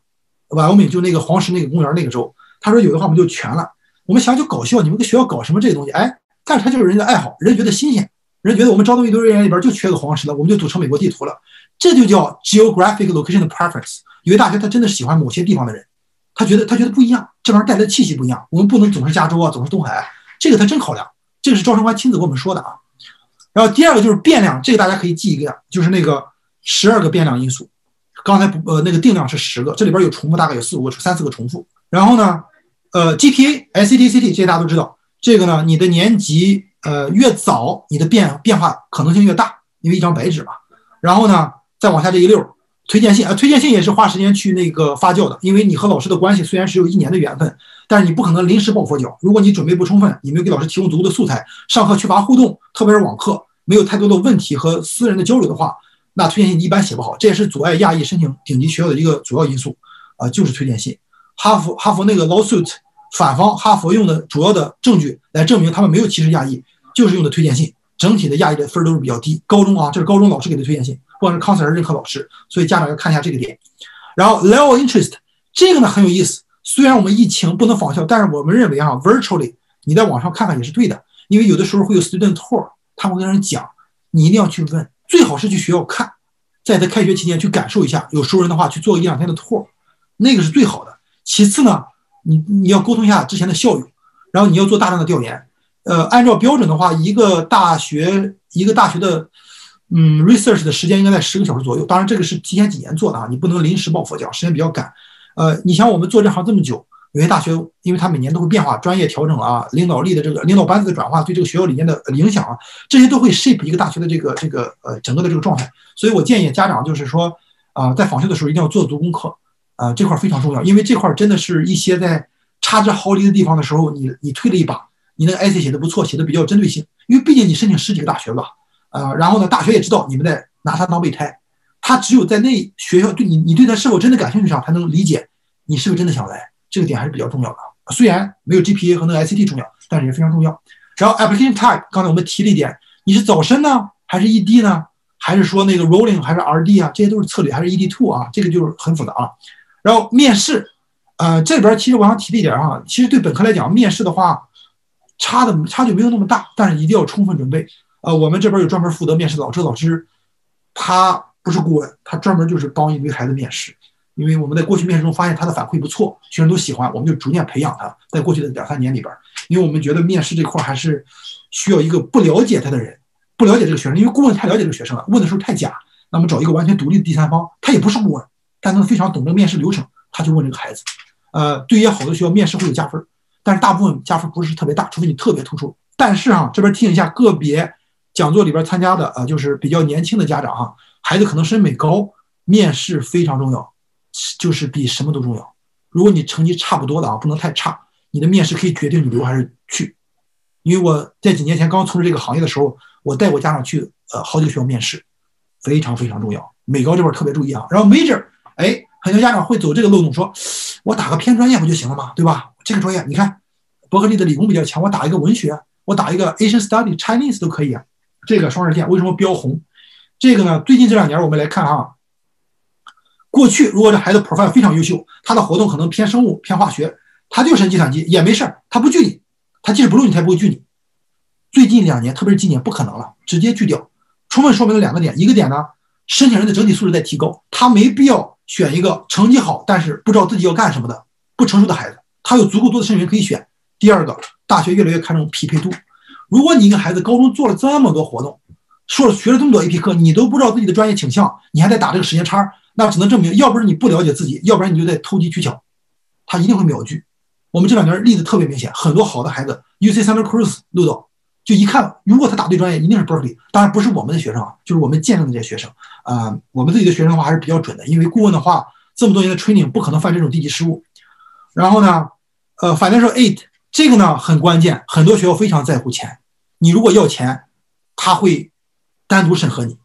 瓦欧米就那个黄石那个公园那个州，他说有的话我们就全了。我们想就搞笑，你们个学校搞什么这些东西？哎，但是他就是人家爱好，人觉得新鲜，人觉得我们招那么一堆人员里边就缺个黄石的，我们就组成美国地图了。这就叫 geographic location 的 preference。有些大学他真的喜欢某些地方的人，他觉得他觉得不一样，这玩意儿带来的气息不一样。我们不能总是加州啊，总是东海，这个他真考量。这个是招生官亲自跟我们说的啊。然后第二个就是变量，这个大家可以记一个，就是那个十二个变量因素。刚才不呃那个定量是十个，这里边有重复，大概有四五个、三四个重复。然后呢，呃，GPA、SAT、CT 这些大家都知道。这个呢，你的年级呃越早，你的变变化可能性越大，因为一张白纸嘛。然后呢，再往下这一溜，推荐信啊，推荐信也是花时间去那个发酵的，因为你和老师的关系虽然只有一年的缘分，但是你不可能临时抱佛脚。如果你准备不充分，你没有给老师提供足够的素材，上课缺乏互动，特别是网课，没有太多的问题和私人的交流的话。那推荐信一般写不好，这也是阻碍亚裔申请顶级学校的一个主要因素啊，就是推荐信。哈佛哈佛那个 lawsuit 反方哈佛用的主要的证据来证明他们没有歧视亚裔，就是用的推荐信。整体的亚裔的分都是比较低。高中啊，这是高中老师给的推荐信，不管是 counselor 任课老师，所以家长要看一下这个点。然后 level interest 这个呢很有意思，虽然我们疫情不能仿效，但是我们认为啊，virtually 你在网上看看也是对的，因为有的时候会有 student tour，他会跟人讲，你一定要去问。最好是去学校看，在他开学期间去感受一下，有熟人的话去做一两天的 tour，那个是最好的。其次呢，你你要沟通一下之前的校友，然后你要做大量的调研。呃，按照标准的话，一个大学一个大学的嗯 research 的时间应该在十个小时左右。当然这个是提前几年做的啊，你不能临时抱佛脚，时间比较赶。呃，你想我们做这行这么久。有些大学，因为它每年都会变化，专业调整啊，领导力的这个领导班子的转化，对这个学校理念的影响啊，这些都会 shape 一个大学的这个这个呃整个的这个状态。所以我建议家长就是说啊，在访学的时候一定要做足功课啊，这块非常重要，因为这块真的是一些在差之毫厘的地方的时候，你你推了一把，你那个 essay 写的不错，写的比较有针对性，因为毕竟你申请十几个大学吧，呃，然后呢，大学也知道你们在拿他当备胎，他只有在那学校对你，你对他是否真的感兴趣上，才能理解你是不是真的想来，这个点还是比较重要的。虽然没有 GPA 和那个 ICT 重要，但是也非常重要。然后 application type，刚才我们提了一点，你是早申呢，还是 ED 呢，还是说那个 rolling 还是 RD 啊？这些都是策略，还是 ED two 啊？这个就是很复杂了。然后面试，呃，这里边其实我想提了一点啊，其实对本科来讲，面试的话差的差距没有那么大，但是一定要充分准备。呃，我们这边有专门负责面试的老师，老师他不是顾问，他专门就是帮一堆孩子面试。因为我们在过去面试中发现他的反馈不错，学生都喜欢，我们就逐渐培养他。在过去的两三年里边，因为我们觉得面试这块还是需要一个不了解他的人，不了解这个学生，因为顾问太了解这个学生了，问的时候太假。那么找一个完全独立的第三方，他也不是顾问，但他非常懂这个面试流程，他就问这个孩子。呃，对于好多学校面试会有加分，但是大部分加分不是特别大，除非你特别突出。但是哈，这边提醒一下个别讲座里边参加的啊，就是比较年轻的家长啊，孩子可能审美高，面试非常重要。就是比什么都重要。如果你成绩差不多的啊，不能太差，你的面试可以决定你留还是去。因为我在几年前刚从事这个行业的时候，我带过家长去呃好几个学校面试，非常非常重要。美高这块特别注意啊。然后 major，哎，很多家长会走这个漏洞，说我打个偏专业不就行了吗？对吧？这个专业你看，伯克利的理工比较强，我打一个文学，我打一个 Asian Study Chinese 都可以啊。这个双刃剑为什么标红？这个呢？最近这两年我们来看啊。过去，如果这孩子 profile 非常优秀，他的活动可能偏生物、偏化学，他就申计算机也没事儿，他不拒你，他即使不录你，他也不会拒你。最近两年，特别是今年，不可能了，直接拒掉。充分说明了两个点：一个点呢，申请人的整体素质在提高，他没必要选一个成绩好但是不知道自己要干什么的不成熟的孩子，他有足够多的申请人可以选。第二个，大学越来越看重匹配度。如果你一个孩子高中做了这么多活动，说了学了这么多 AP 课，你都不知道自己的专业倾向，你还在打这个时间差。那只能证明，要不是你不了解自己，要不然你就在投机取巧，他一定会秒拒。我们这两年例子特别明显，很多好的孩子，UC Santa Cruz 录到，就一看，如果他打对专业，一定是 Berkeley。当然不是我们的学生啊，就是我们见证的这些学生啊。我们自己的学生的话还是比较准的，因为顾问的话这么多年的 training 不可能犯这种低级失误。然后呢，呃，反正说 eight 这个呢很关键，很多学校非常在乎钱。你如果要钱，他会单独审核你。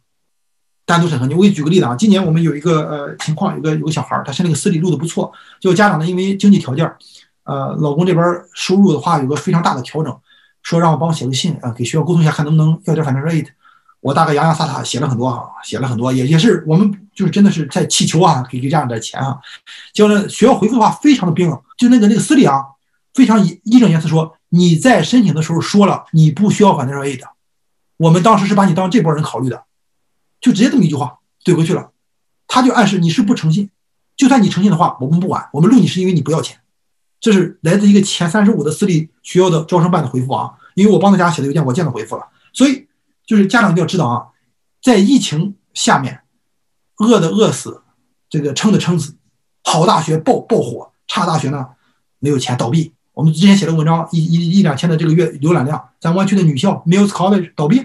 单独审核你，我给你举个例子啊，今年我们有一个呃情况，有个有个小孩儿，他申那个私立录的不错，就家长呢因为经济条件，呃，老公这边收入的话有个非常大的调整，说让我帮我写个信啊，给学校沟通一下，看能不能要点反正 rate。我大概洋洋洒洒写了很多哈，写了很多，也也是我们就是真的是在祈求啊，给给家长点钱啊。结果呢，学校回复的话非常的冰冷，就那个那个私立啊，非常义义正言辞说你在申请的时候说了你不需要反正 rate，我们当时是把你当这波人考虑的。就直接这么一句话怼回去了，他就暗示你是不诚信，就算你诚信的话，我们不管，我们录你是因为你不要钱。这是来自一个前三十五的私立学校的招生办的回复啊，因为我帮他家写的邮件，我见到回复了。所以就是家长一定要知道啊，在疫情下面，饿的饿死，这个撑的撑死，好大学爆爆火，差大学呢没有钱倒闭。我们之前写的文章一一一两千的这个月浏览量，咱湾区的女校 Mills College 倒闭，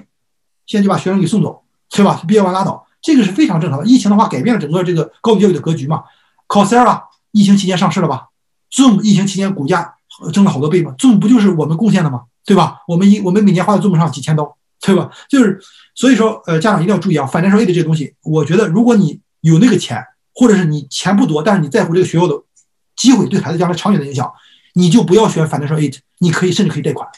现在就把学生给送走。对吧？毕业完拉倒，这个是非常正常的。疫情的话，改变了整个这个高等教育的格局嘛。Coursera 疫情期间上市了吧？Zoom 疫情期间股价增了好多倍嘛。Zoom 不就是我们贡献的吗？对吧？我们一我们每年花在 Zoom 上几千刀，对吧？就是所以说，呃，家长一定要注意啊。反正说 A 的这个东西，我觉得如果你有那个钱，或者是你钱不多，但是你在乎这个学校的机会对孩子将来长远的影响，你就不要选反正说 A，你可以甚至可以贷款，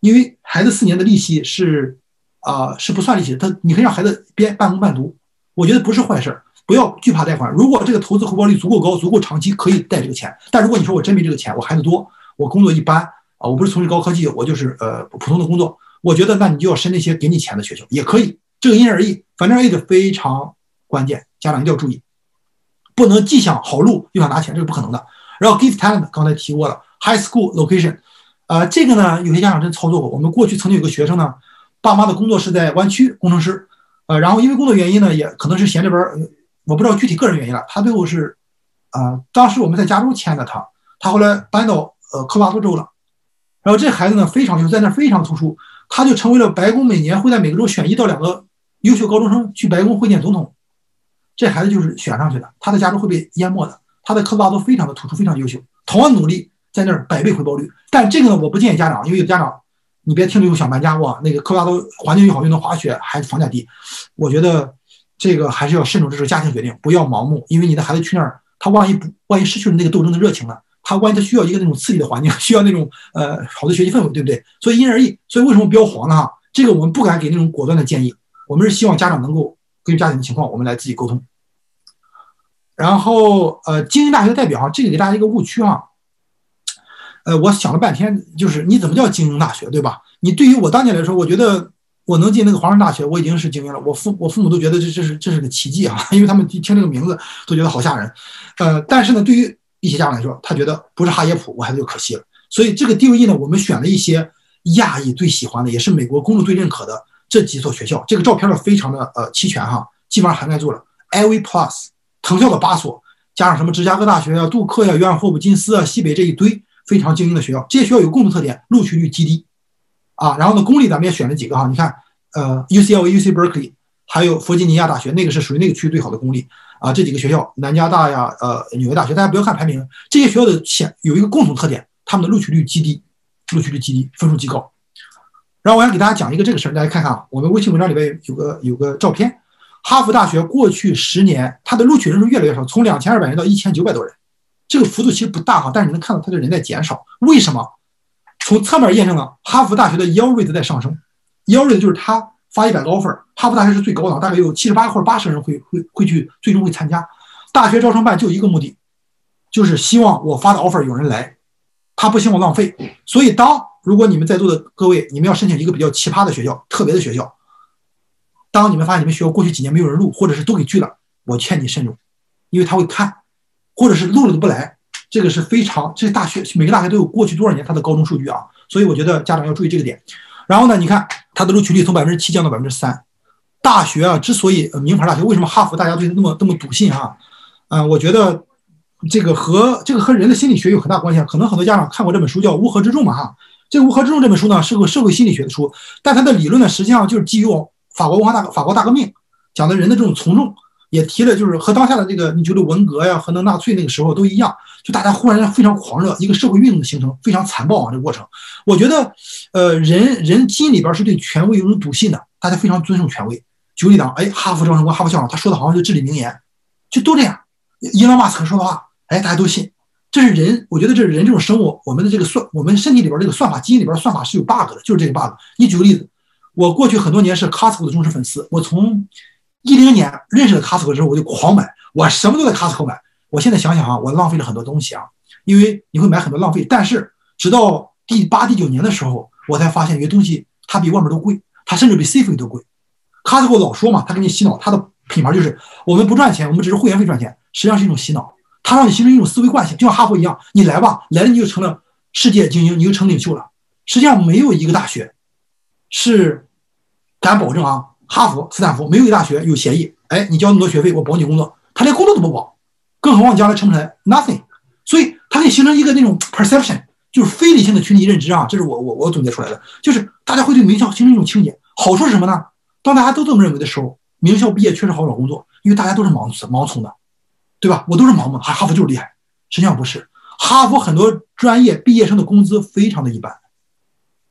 因为孩子四年的利息是。啊，是不算利息的，他你可以让孩子边半工半读，我觉得不是坏事儿，不要惧怕贷款。如果这个投资回报率足够高，足够长期，可以贷这个钱。但如果你说我真没这个钱，我孩子多，我工作一般啊，我不是从事高科技，我就是呃普通的工作，我觉得那你就要申那些给你钱的学校也可以，这个因人而异。反正 A 的非常关键，家长一定要注意，不能既想好路又想拿钱，这是不可能的。然后，gift Talent 刚才提过了，High School Location，呃，这个呢有些家长真操作过，我们过去曾经有个学生呢。爸妈的工作是在湾区工程师，呃，然后因为工作原因呢，也可能是嫌这边，我不知道具体个人原因了。他最后是，啊，当时我们在加州签的他，他后来搬到呃科罗拉多州了。然后这孩子呢非常优，在那非常突出，他就成为了白宫每年会在每个州选一到两个优秀高中生去白宫会见总统。这孩子就是选上去的，他在加州会被淹没的。他的科罗拉多非常的突出，非常优秀，同样努力在那儿百倍回报率。但这个呢，我不建议家长，因为有家长。你别听这种想搬家哇，那个科罗拉多环境又好，又能滑雪，还房价低。我觉得这个还是要慎重，这是家庭决定，不要盲目，因为你的孩子去那儿，他万一不万一失去了那个斗争的热情了，他万一他需要一个那种刺激的环境，(laughs) 需要那种呃好的学习氛围，对不对？所以因人而异。所以为什么标黄呢？哈，这个我们不敢给那种果断的建议，我们是希望家长能够根据家庭的情况，我们来自己沟通。然后呃，精英大学代表，这个给大家一个误区哈。呃，我想了半天，就是你怎么叫精英大学，对吧？你对于我当年来说，我觉得我能进那个华盛大学，我已经是精英了。我父我父母都觉得这这是这是个奇迹啊，(laughs) 因为他们一听这个名字都觉得好吓人。呃，但是呢，对于一些家长来说，他觉得不是哈耶普，我孩子就可惜了。所以这个 DVE 呢，我们选了一些亚裔最喜欢的，也是美国公众最认可的这几所学校。这个照片呢，非常的呃齐全哈，基本上涵盖住了 Ivy Plus 藤校的八所，加上什么芝加哥大学呀、杜克呀、约翰霍普金斯啊、西北这一堆。非常精英的学校，这些学校有共同特点，录取率极低，啊，然后呢，公立咱们也选了几个哈，你看，呃，UCLA、UC Berkeley，还有弗吉尼亚大学，那个是属于那个区最好的公立，啊，这几个学校，南加大呀，呃，纽约大学，大家不要看排名，这些学校的显有一个共同特点，他们的录取率极低，录取率极低，分数极高。然后我想给大家讲一个这个事儿，大家看看啊，我们微信文章里边有个有个照片，哈佛大学过去十年它的录取人数越来越少，从两千二百人到一千九百多人。这个幅度其实不大哈，但是你能看到它的人在减少。为什么？从侧面验证了哈佛大学的 yield rate 在上升。yield rate 就是他发一百个 offer，哈佛大学是最高的，大概有七十八或者八十人会会会去最终会参加。大学招生办就一个目的，就是希望我发的 offer 有人来，他不希望浪费。所以当如果你们在座的各位，你们要申请一个比较奇葩的学校、特别的学校，当你们发现你们学校过去几年没有人录，或者是都给拒了，我劝你慎重，因为他会看。或者是录了都不来，这个是非常，这大学每个大学都有过去多少年他的高中数据啊，所以我觉得家长要注意这个点。然后呢，你看他的录取率从百分之七降到百分之三。大学啊，之所以名牌大学，为什么哈佛大家对它那么那么笃信啊？嗯，我觉得这个和这个和人的心理学有很大关系啊。可能很多家长看过这本书叫《乌合之众》嘛哈，这个《乌合之众》这本书呢是个社会心理学的书，但它的理论呢实际上就是基于法国文化大法国大革命讲的人的这种从众。也提了，就是和当下的这个，你觉得文革呀和那纳粹那个时候都一样，就大家忽然非常狂热，一个社会运动的形成，非常残暴啊，这个过程。我觉得，呃，人人基因里边是对权威有种笃信的，大家非常尊重权威。举例讲，哎，哈佛招生官、哈佛校长，他说的好像就至理名言，就都这样。伊隆马斯克说的话，哎，大家都信。这是人，我觉得这是人这种生物，我们的这个算，我们身体里边这个算法基因里边算法是有 bug 的，就是这个 bug。你举个例子，我过去很多年是 Costco 的忠实粉丝，我从。一零年认识了 Costco 之后，我就狂买，我什么都在 Costco 买。我现在想想啊，我浪费了很多东西啊，因为你会买很多浪费。但是直到第八、第九年的时候，我才发现有些东西它比外面都贵，它甚至比 Safeway 都贵。Costco 老说嘛，他给你洗脑，他的品牌就是我们不赚钱，我们只是会员费赚钱，实际上是一种洗脑，它让你形成一种思维惯性，就像哈佛一样，你来吧，来了你就成了世界精英，你就成领袖了。实际上没有一个大学是敢保证啊。哈佛、斯坦福没有一个大学有协议，哎，你交那么多学费，我保你工作，他连工作都不保，更何况将来成不成，nothing。所以它可以形成一个那种 perception，就是非理性的群体认知啊，这是我我我总结出来的，就是大家会对名校形成一种情节。好处是什么呢？当大家都这么认为的时候，名校毕业确实好找工作，因为大家都是盲盲从的，对吧？我都是盲目的，哈哈佛就是厉害，实际上不是，哈佛很多专业毕业生的工资非常的一般，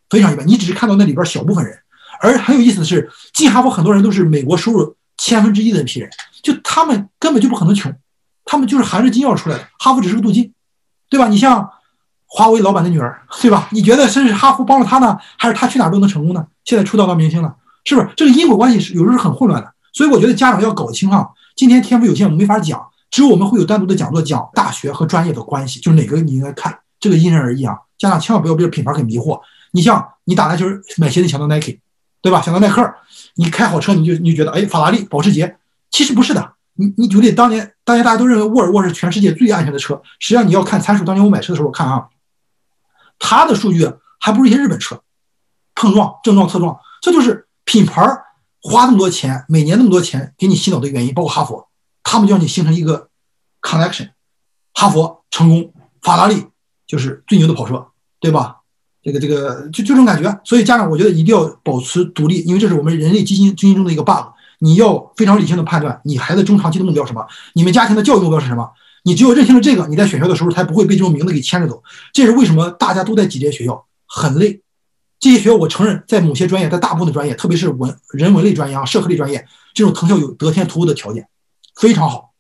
非常一般，你只是看到那里边小部分人。而很有意思的是，进哈佛很多人都是美国收入千分之一的那批人，就他们根本就不可能穷，他们就是含着金钥匙出来的。哈佛只是个镀金，对吧？你像华为老板的女儿，对吧？你觉得真是哈佛帮了他呢，还是他去哪儿都能成功呢？现在出道当明星了，是不是？这个因果关系是有时候是很混乱的，所以我觉得家长要搞清哈。今天天赋有限，我们没法讲，只有我们会有单独的讲座讲大学和专业的关系，就是哪个你应该看，这个因人而异啊。家长千万不要被品牌给迷惑。你像你打篮球买鞋子想到 Nike。对吧？想到耐克，你开好车，你就你就觉得哎，法拉利、保时捷，其实不是的。你你举例，当年当年大家都认为沃尔沃是全世界最安全的车，实际上你要看参数。当年我买车的时候看啊，它的数据还不如一些日本车，碰撞、正撞、侧撞，这就是品牌花那么多钱，每年那么多钱给你洗脑的原因。包括哈佛，他们就让你形成一个 connection，哈佛成功，法拉利就是最牛的跑车，对吧？这个这个就就这种感觉，所以家长我觉得一定要保持独立，因为这是我们人类基因基因中的一个 bug。你要非常理性的判断你孩子中长期的目标是什么，你们家庭的教育目标是什么。你只有认清了这个，你在选校的时候才不会被这种名字给牵着走。这是为什么大家都在挤这些学校，很累，这些学校我承认，在某些专业，在大部分的专业，特别是文人文类专业啊、社科类专业，这种藤校有得天独厚的条件，非常好。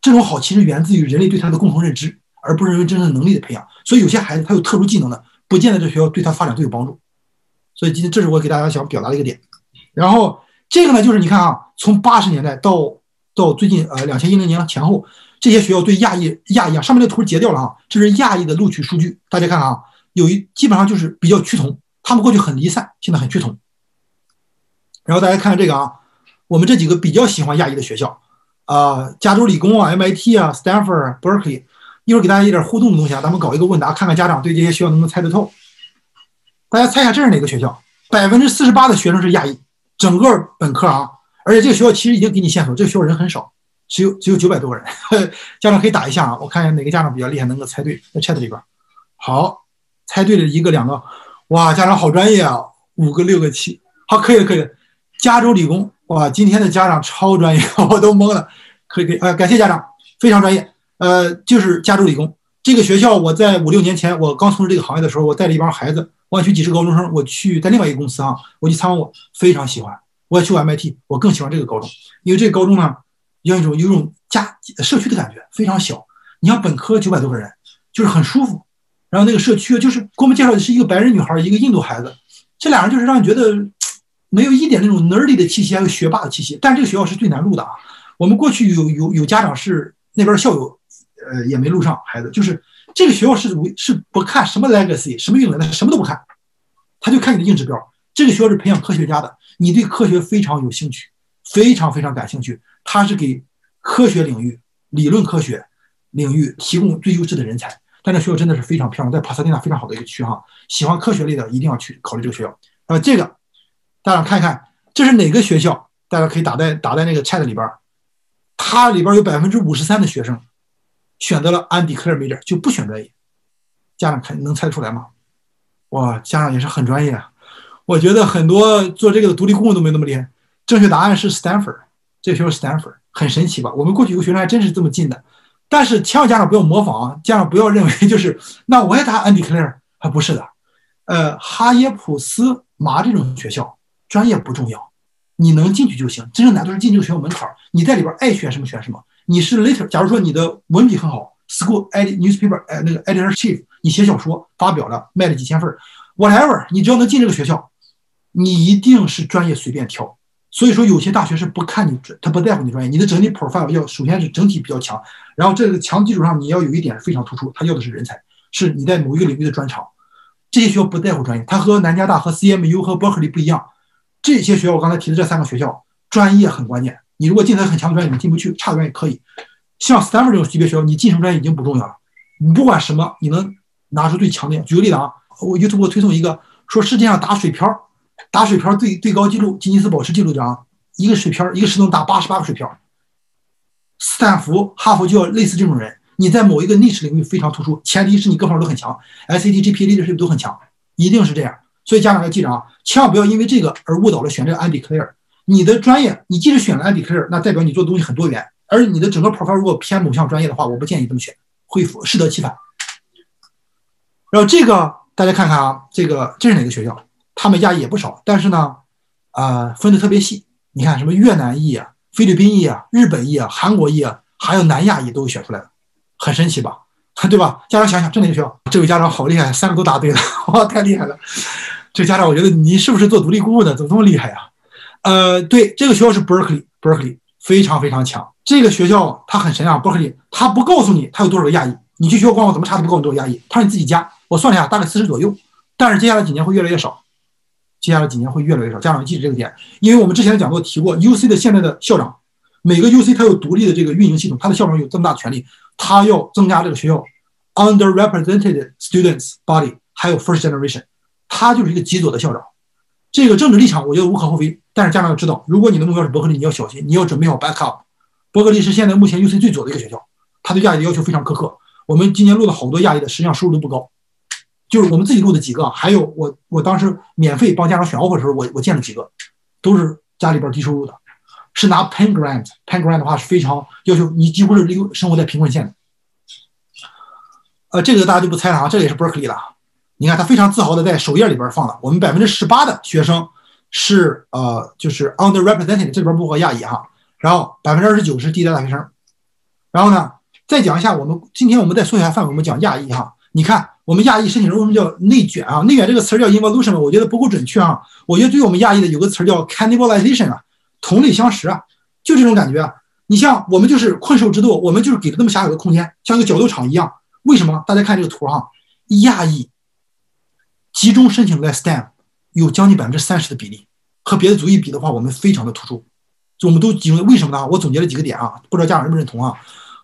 这种好其实源自于人类对他的共同认知，而不是认为真正能力的培养。所以有些孩子他有特殊技能的，不见得这学校对他发展最有帮助。所以今天这是我给大家想表达的一个点。然后这个呢，就是你看啊，从八十年代到到最近呃两千一零年前后，这些学校对亚裔亚裔啊，上面那图截掉了啊，这是亚裔的录取数据，大家看啊，有一基本上就是比较趋同，他们过去很离散，现在很趋同。然后大家看看这个啊，我们这几个比较喜欢亚裔的学校啊，加州理工啊、MIT 啊、Stanford、Berkeley，一会儿给大家一点互动的东西啊，咱们搞一个问答，看看家长对这些学校能不能猜得透。大家猜一下这是哪个学校？百分之四十八的学生是亚裔，整个本科啊，而且这个学校其实已经给你线索，这个学校人很少，只有只有九百多个人。(laughs) 家长可以打一下啊，我看一下哪个家长比较厉害，能够猜对，在 chat 里边。好，猜对了一个两个，哇，家长好专业啊，五个六个七，好，可以了可以了。加州理工，哇，今天的家长超专业，(laughs) 我都懵了，可以可以，呃，感谢家长，非常专业。呃，就是加州理工这个学校，我在五六年前我刚从事这个行业的时候，我带了一帮孩子。湾区几十高中生，我去在另外一个公司啊，我去参观过，非常喜欢。我也去过 MIT，我更喜欢这个高中，因为这个高中呢，有一种有种家社区的感觉，非常小。你像本科九百多个人，就是很舒服。然后那个社区就是给我们介绍的是一个白人女孩，一个印度孩子，这俩人就是让你觉得没有一点那种 nerdy 的气息，还有学霸的气息。但这个学校是最难录的啊。我们过去有有有家长是那边校友，呃，也没录上孩子，就是。这个学校是是不看什么 legacy，什么运动员，他什么都不看，他就看你的硬指标。这个学校是培养科学家的，你对科学非常有兴趣，非常非常感兴趣。他是给科学领域、理论科学领域提供最优质的人才。但这学校真的是非常漂亮，在帕萨蒂纳非常好的一个区哈。喜欢科学类的一定要去考虑这个学校。呃，这个大家看一看，这是哪个学校？大家可以打在打在那个 chat 里边，它里边有百分之五十三的学生。选择了 undeclared major 就不选专业，家长看能猜出来吗？哇，家长也是很专业啊！我觉得很多做这个的独立顾问都没那么厉害。正确答案是 Stanford，这学校 Stanford 很神奇吧？我们过去有个学生还真是这么近的，但是千万家长不要模仿啊！家长不要认为 (laughs) 就是那我也答 undeclared，还不是的。呃，哈耶普斯麻这种学校专业不重要，你能进去就行。真正难度是进这个学校门槛你在里边爱选什么选什么。你是 later，假如说你的文笔很好，school ed newspaper，哎，那个 editor chief，你写小说发表了，卖了几千份，whatever，你只要能进这个学校，你一定是专业随便挑。所以说有些大学是不看你，他不在乎你专业，你的整体 profile 要首先是整体比较强，然后这个强基础上你要有一点非常突出，他要的是人才，是你在某一个领域的专长。这些学校不在乎专业，它和南加大和 CMU 和伯克利不一样。这些学校我刚才提的这三个学校，专业很关键。你如果进的很强的专业，你进不去；差的专业可以。像 Stanford 这种级别学校，你进什么专业已经不重要了。你不管什么，你能拿出最强的。举个例子啊，我 YouTube 推送一个，说世界上打水漂，打水漂最最高纪录，吉尼斯保持纪录的啊，一个水漂一个石头打八十八个水漂。斯坦福、哈佛就要类似这种人，你在某一个历史领域非常突出，前提是你各方面都很强，SAT、GPA、leadership 都很强，一定是这样。所以家长要记着啊，千万不要因为这个而误导了选这个 undeclared。你的专业，你即使选了 undeclared，那代表你做的东西很多元。而你的整个 profile 如果偏某项专业的话，我不建议这么选，会适得其反。然后这个大家看看啊，这个这是哪个学校？他们亚裔也不少，但是呢，啊，分的特别细。你看什么越南裔啊、菲律宾裔啊、日本裔啊、韩国裔啊，还有南亚裔都选出来了，很神奇吧？(laughs) 对吧？家长想想，这哪个学校？这位家长好厉害，三个都答对了，(laughs) 哇，太厉害了！这家长，我觉得你是不是做独立顾问的？怎么这么厉害呀？呃，对，这个学校是 Berkeley，Berkeley 非常非常强。这个学校它很神啊，Berkeley，它不告诉你它有多少个亚裔，你去学校逛逛，怎么查都不告诉你多少亚裔，它是你自己加。我算了一下，大概四十左右。但是接下来几年会越来越少，接下来几年会越来越少。家长记住这个点，因为我们之前讲过提过，UC 的现在的校长，每个 UC 它有独立的这个运营系统，它的校长有这么大的权利，他要增加这个学校 underrepresented students body，还有 first generation，他就是一个极左的校长。这个政治立场我觉得无可厚非，但是家长要知道，如果你的目标是伯克利，你要小心，你要准备好 backup。伯克利是现在目前 UC 最左的一个学校，它对亚裔的要求非常苛刻。我们今年录了好多亚裔的，实际上收入都不高，就是我们自己录的几个，还有我我当时免费帮家长选 offer 的时候，我我见了几个，都是家里边低收入的，是拿 Pen Grant，Pen Grant 的话是非常要求你几乎是生活在贫困线的。呃，这个大家就不猜了啊，这也是伯克利了。你看他非常自豪的在首页里边放了，我们百分之十八的学生是呃就是 underrepresented，这里边包括亚裔哈，然后百分之二十九是第一代大学生，然后呢再讲一下我们今天我们再缩小范围，我们讲亚裔哈，你看我们亚裔申请人为什么叫内卷啊？内卷这个词儿叫 evolution，我觉得不够准确啊，我觉得对于我们亚裔的有个词儿叫 cannibalization 啊，同类相食啊，就这种感觉啊。你像我们就是困兽之斗，我们就是给了那么狭小的空间，像一个角斗场一样。为什么？大家看这个图哈，亚裔集中申请在 STEM 有将近百分之三十的比例，和别的族裔比的话，我们非常的突出。我们都集中，为什么呢？我总结了几个点啊，不知道家长认不认同啊？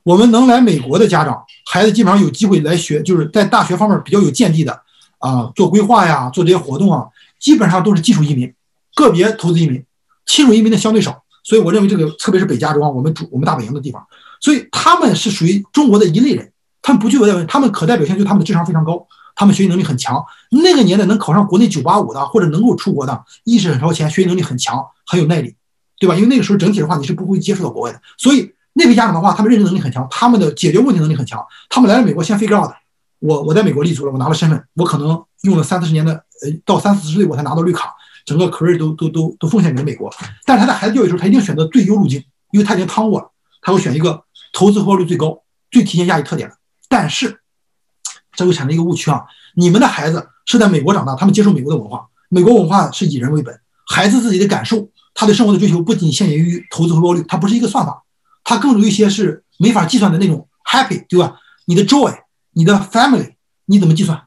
我们能来美国的家长，孩子基本上有机会来学，就是在大学方面比较有见地的啊，做规划呀，做这些活动啊，基本上都是技术移民，个别投资移民，技术移民的相对少。所以我认为这个，特别是北加州啊，我们主我们大本营的地方，所以他们是属于中国的一类人，他们不具备，他们可代表性就他们的智商非常高，他们学习能力很强。那个年代能考上国内九八五的，或者能够出国的，意识很超前，学习能力很强，很有耐力，对吧？因为那个时候整体的话，你是不会接触到国外的。所以那批家长的话，他们认知能力很强，他们的解决问题能力很强。他们来了美国先 figure out，我我在美国立足了，我拿了身份，我可能用了三四十年的，呃，到三四十岁我才拿到绿卡。整个 career 都都都都奉献给了美国，但是他在孩子教育时候，他一定选择最优路径，因为他已经趟过了，他会选一个投资回报率最高、最体现亚裔特点的。但是，这会产生一个误区啊！你们的孩子是在美国长大，他们接受美国的文化，美国文化是以人为本，孩子自己的感受，他对生活的追求不仅限于投资回报率，它不是一个算法，它更有一些是没法计算的那种 happy，对吧？你的 joy，你的 family，你怎么计算？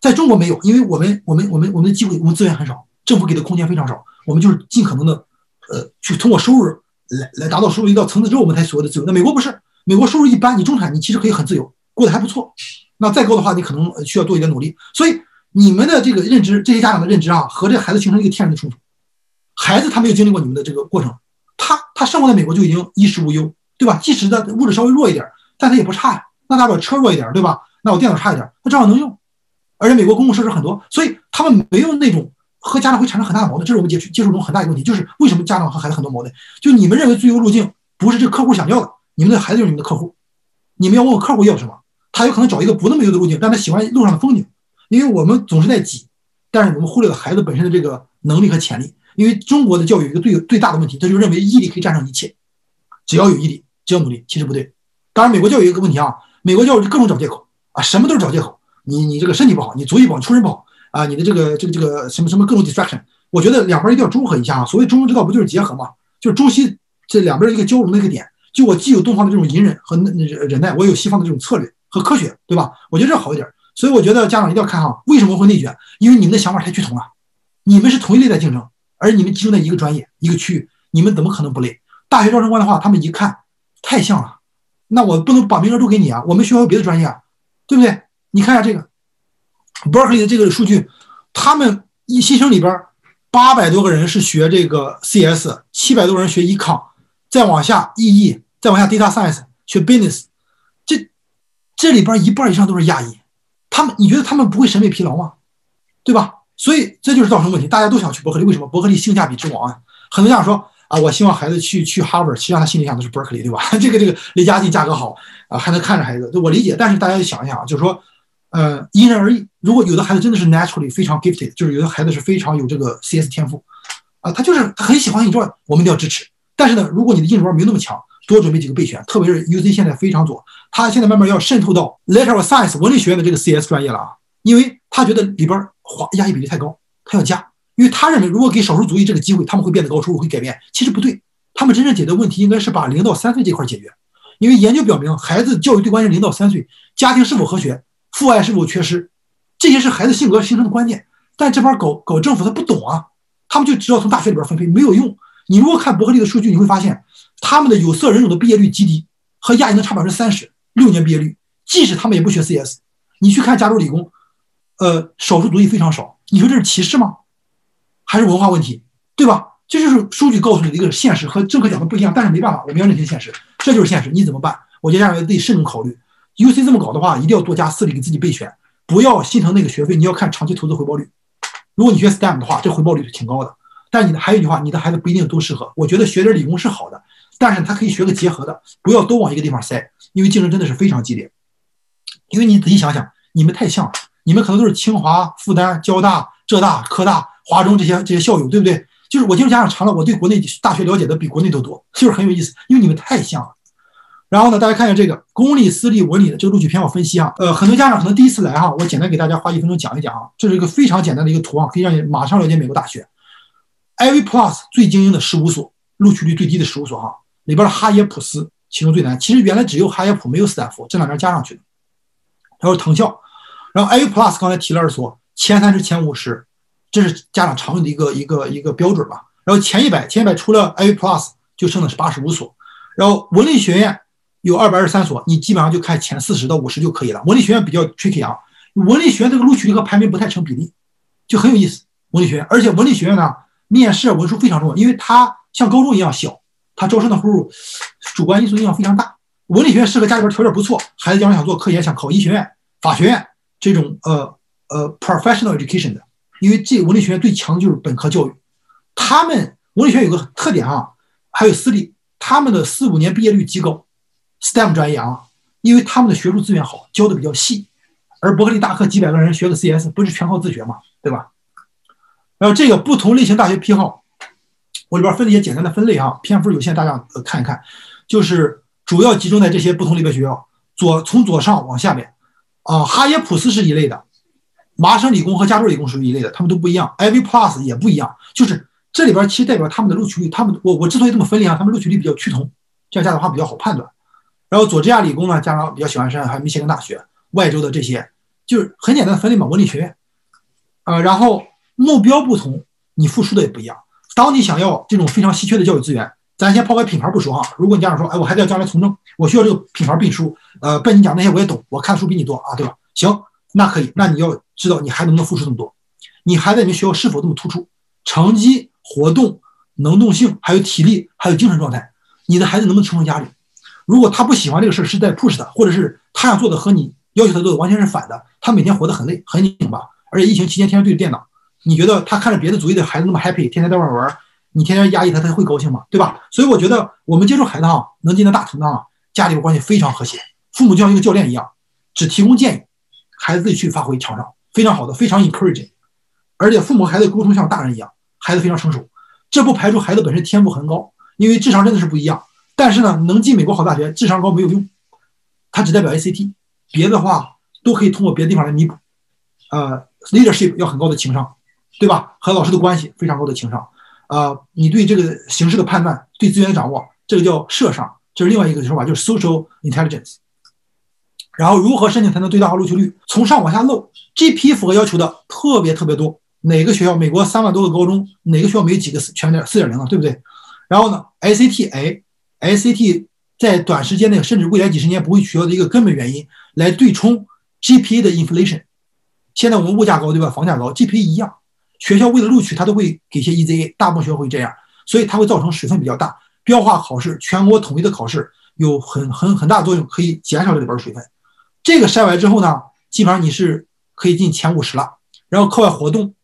在中国没有，因为我们我们我们我们的机会，我们资源很少。政府给的空间非常少，我们就是尽可能的，呃，去通过收入来来达到收入一到层次之后，我们才所谓的自由。那美国不是，美国收入一般，你中产你其实可以很自由，过得还不错。那再高的话，你可能需要多一点努力。所以你们的这个认知，这些家长的认知啊，和这孩子形成一个天然的冲突。孩子他没有经历过你们的这个过程，他他生活在美国就已经衣食无忧，对吧？即使他物质稍微弱一点，但他也不差呀。那大不了车弱一点，对吧？那我电脑差一点，他照样能用。而且美国公共设施很多，所以他们没有那种。和家长会产生很大的矛盾，这是我们接触接触中很大一个问题，就是为什么家长和孩子很多矛盾？就你们认为最优路径不是这个客户想要的，你们的孩子就是你们的客户，你们要问问客户要什么，他有可能找一个不那么优的路径，但他喜欢路上的风景，因为我们总是在挤，但是我们忽略了孩子本身的这个能力和潜力。因为中国的教育有一个最最大的问题，他就认为毅力可以战胜一切，只要有毅力，只要努力，其实不对。当然，美国教育有一个问题啊，美国教育各种找借口啊，什么都是找借口，你你这个身体不好，你足艺不好，出身不好。啊，你的这个这个这个什么什么各种 distraction，我觉得两边一定要中和一下啊。所谓中庸之道，不就是结合吗？就是中西这两边一个交融的一个点。就我既有东方的这种隐忍和那忍耐，我有西方的这种策略和科学，对吧？我觉得这好一点。所以我觉得家长一定要看哈，为什么会内卷？因为你们的想法太趋同了，你们是同一类在竞争，而你们集中在一个专业一个区域，你们怎么可能不累？大学招生官的话，他们一看太像了，那我不能把名额都给你啊，我们学校有别的专业啊，对不对？你看一下这个。Berkeley 的这个数据，他们一新生里边八百多个人是学这个 CS，七百多人学 Econ，再往下 EE，再往下 Data Science 学 Business，这里边一半以上都是亚裔，他们你觉得他们不会审美疲劳吗？对吧？所以这就是造成问题，大家都想去伯克利，为什么？伯克利性价比之王啊！很多家长说啊，我希望孩子去去 Harvard，实际上他心里想的是 Berkeley，对吧？(laughs) 这个这个离家近，价格好啊，还能看着孩子，我理解。但是大家想一想，就是说。呃，因人而异。如果有的孩子真的是 naturally 非常 gifted，就是有的孩子是非常有这个 CS 天赋，啊，他就是很喜欢你说我们一定要支持。但是呢，如果你的硬指标没那么强，多准备几个备选，特别是 UC 现在非常左，他现在慢慢要渗透到 Lateral Science 文理学院的这个 CS 专业了啊，因为他觉得里边华亚裔比例太高，他要加，因为他认为如果给少数族裔这个机会，他们会变得高收入，会改变。其实不对，他们真正解决问题应该是把零到三岁这块解决，因为研究表明，孩子教育最关键零到三岁，家庭是否和谐。父爱是否缺失，这些是孩子性格形成的关键。但这帮搞搞政府他不懂啊，他们就知道从大学里边分配没有用。你如果看伯克利的数据，你会发现他们的有色人种的毕业率极低，和亚裔能差百分之三十六年毕业率。即使他们也不学 CS，你去看加州理工，呃，少数族裔非常少。你说这是歧视吗？还是文化问题？对吧？这就是数据告诉你的一个现实，和政客讲的不一样。但是没办法，我们要认清现实，这就是现实。你怎么办？我觉得家自己慎重考虑。U C 这么搞的话，一定要多加私立给自己备选，不要心疼那个学费。你要看长期投资回报率。如果你学 STEM 的话，这回报率是挺高的。但你的还有一句话，你的孩子不一定都适合。我觉得学点理工是好的，但是他可以学个结合的，不要都往一个地方塞，因为竞争真的是非常激烈。因为你仔细想想，你们太像了，你们可能都是清华、复旦、交大、浙大、科大、华中这些这些校友，对不对？就是我接触家长长了，我对国内大学了解的比国内都多，就是很有意思，因为你们太像了。然后呢，大家看一下这个公立、私立、文理的这个录取偏好分析啊，呃，很多家长可能第一次来哈，我简单给大家花一分钟讲一讲啊，这是一个非常简单的一个图啊，可以让你马上了解美国大学。Ivy Plus 最精英的十五所，录取率最低的十五所哈，里边的哈耶普斯其中最难，其实原来只有哈耶普没有斯坦福，这两年加上去的。还有藤校，然后 Ivy Plus 刚才提了二所，前三十、前五十，这是家长常用的一个一个一个标准吧。然后前一百，前一百除了 Ivy Plus 就剩的是八十五所，然后文理学院。有二百二十三所，你基本上就看前四十到五十就可以了。文理学院比较 tricky 啊，文理学院这个录取率和排名不太成比例，就很有意思。文理学院，而且文理学院呢，面试文书非常重要，因为它像高中一样小，他招生的时候主观因素影响非常大。文理学院适合家里边条件不错，孩子将来想做科研，想考医学院、法学院这种呃呃 professional education 的，因为这文理学院最强的就是本科教育。他们文理学院有个特点啊，还有私立，他们的四五年毕业率极高。STEM 专业啊，因为他们的学术资源好，教的比较细，而伯克利大课几百个人学个 CS，不是全靠自学嘛，对吧？然后这个不同类型大学批号，我里边分了一些简单的分类哈，篇幅有限，大家看一看，就是主要集中在这些不同类别学校，左从左上往下面，啊，哈耶普斯是一类的，麻省理工和加州理工属于一类的，他们都不一样，Ivy Plus 也不一样，就是这里边其实代表他们的录取率，他们我我之所以这么分类啊，他们录取率比较趋同，这样下的话比较好判断。然后佐治亚理工呢，家长比较喜欢上，还有密歇根大学、外州的这些，就是很简单的分类嘛，文理学院。啊，然后目标不同，你付出的也不一样。当你想要这种非常稀缺的教育资源，咱先抛开品牌不说哈。如果你家长说，哎，我孩子要将来从政，我需要这个品牌背书，呃，被你讲那些我也懂，我看书比你多啊，对吧？行，那可以，那你要知道你还能不能付出这么多，你孩子在你们学校是否这么突出，成绩、活动、能动性，还有体力，还有精神状态，你的孩子能不能承受压力？如果他不喜欢这个事儿，是在 push 他，或者是他想做的和你要求他做的完全是反的，他每天活得很累很拧巴，而且疫情期间天天对着电脑，你觉得他看着别的族裔的孩子那么 happy，天天在外玩，你天天压抑他，他会高兴吗？对吧？所以我觉得我们接触孩子哈，能进的大成啊，家里边关系非常和谐，父母就像一个教练一样，只提供建议，孩子自己去发挥场上，非常好的，非常 encouraging，而且父母孩子沟通像大人一样，孩子非常成熟，这不排除孩子本身天赋很高，因为智商真的是不一样。但是呢，能进美国好大学，智商高没有用，它只代表 ACT，别的话都可以通过别的地方来弥补。呃，leadership 要很高的情商，对吧？和老师的关系非常高的情商。呃，你对这个形势的判断，对资源的掌握，这个叫社商，这是另外一个说法，就是 social intelligence。然后如何申请才能最大化录取率？从上往下漏，GP 符合要求的特别特别多。哪个学校？美国三万多个高中，哪个学校没有几个全点四点零的，对不对？然后呢，ACT 哎。ICT 在短时间内，甚至未来几十年不会取消的一个根本原因，来对冲 GPA 的 inflation。现在我们物价高，对吧？房价高，GPA 一样。学校为了录取，他都会给些 EZA，大部分学校会这样，所以它会造成水分比较大。标化考试，全国统一的考试有很很很大作用，可以减少这里边的水分。这个筛完之后呢，基本上你是可以进前五十了。然后课外活动，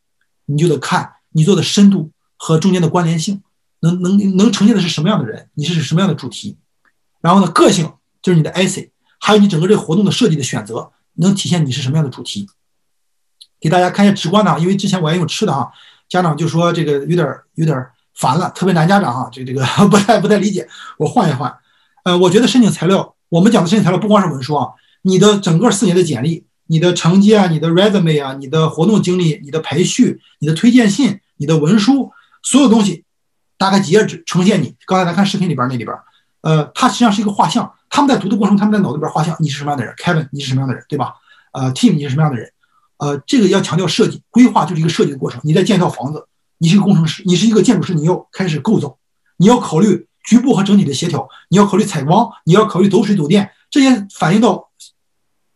你就得看你做的深度和中间的关联性。能能能呈现的是什么样的人？你是什么样的主题？然后呢，个性就是你的 essay，还有你整个这个活动的设计的选择，能体现你是什么样的主题。给大家看一下直观的啊，因为之前我也用吃的啊，家长就说这个有点有点烦了，特别男家长啊，这这个 (laughs) 不太不太理解。我换一换，呃，我觉得申请材料，我们讲的申请材料不光是文书啊，你的整个四年的简历、你的成绩啊、你的 resume 啊、你的活动经历、你的排序、你的推荐信、你的文书，所有东西。大概几页纸呈现你。刚才咱看视频里边那里边，呃，它实际上是一个画像。他们在读的过程，他们在脑子里边画像，你是什么样的人？Kevin，你是什么样的人，对吧？呃，Team，你是什么样的人？呃，这个要强调设计规划，就是一个设计的过程。你在建一套房子，你是一个工程师，你是一个建筑师，你要开始构造，你要考虑局部和整体的协调，你要考虑采光，你要考虑走水走电，这些反映到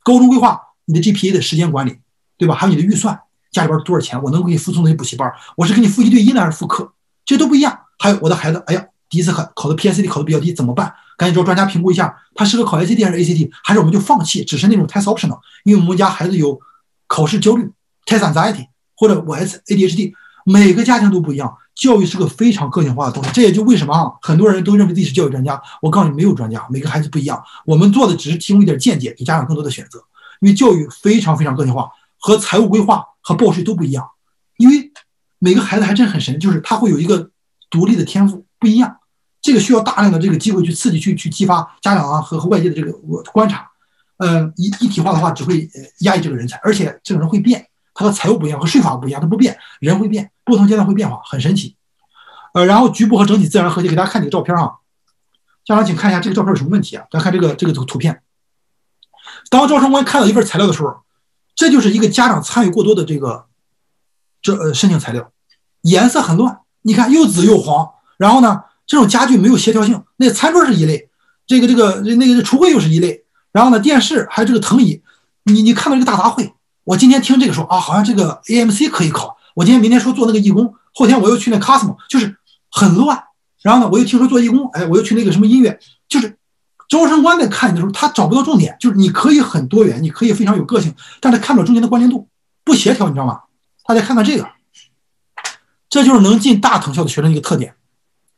高中规划，你的 GPA 的时间管理，对吧？还有你的预算，家里边多少钱，我能给你付送那些补习班，我是给你付一对一呢，还是复课？这都不一样。还有我的孩子，哎呀，第一次考考的 PSAT 考的比较低，怎么办？赶紧找专家评估一下，他适合考 ACT 还是 ACT，还是我们就放弃，只是那种 test optional？因为我们家孩子有考试焦虑，test anxiety，或者我 S ADHD，每个家庭都不一样。教育是个非常个性化的东西，这也就为什么啊，很多人都认为自己是教育专家。我告诉你，没有专家，每个孩子不一样。我们做的只是提供一点见解，给家长更多的选择。因为教育非常非常个性化，和财务规划和报税都不一样，因为每个孩子还真很神，就是他会有一个独立的天赋，不一样。这个需要大量的这个机会去刺激、去去激发家长啊和和外界的这个观察。呃，一一体化的话只会压抑这个人才，而且这个人会变，他的财务不一样，和税法不一样，他不变，人会变，不同阶段会变化，很神奇。呃，然后局部和整体自然和谐，给大家看几个照片啊。家长请看一下这个照片有什么问题啊？大家看这个这个图图片。当招生官看到一份材料的时候，这就是一个家长参与过多的这个这呃申请材料，颜色很乱，你看又紫又黄，然后呢，这种家具没有协调性，那餐桌是一类，这个这个那个橱柜又是一类，然后呢，电视还有这个藤椅，你你看到这个大杂烩，我今天听这个说啊，好像这个 AMC 可以考，我今天明天说做那个义工，后天我又去那 Cosmo，就是很乱。然后呢，我又听说做义工，哎，我又去那个什么音乐，就是招生官在看你的时候，他找不到重点，就是你可以很多元，你可以非常有个性，但是看不到中间的关联度，不协调，你知道吗？大家看看这个，这就是能进大藤校的学生一个特点。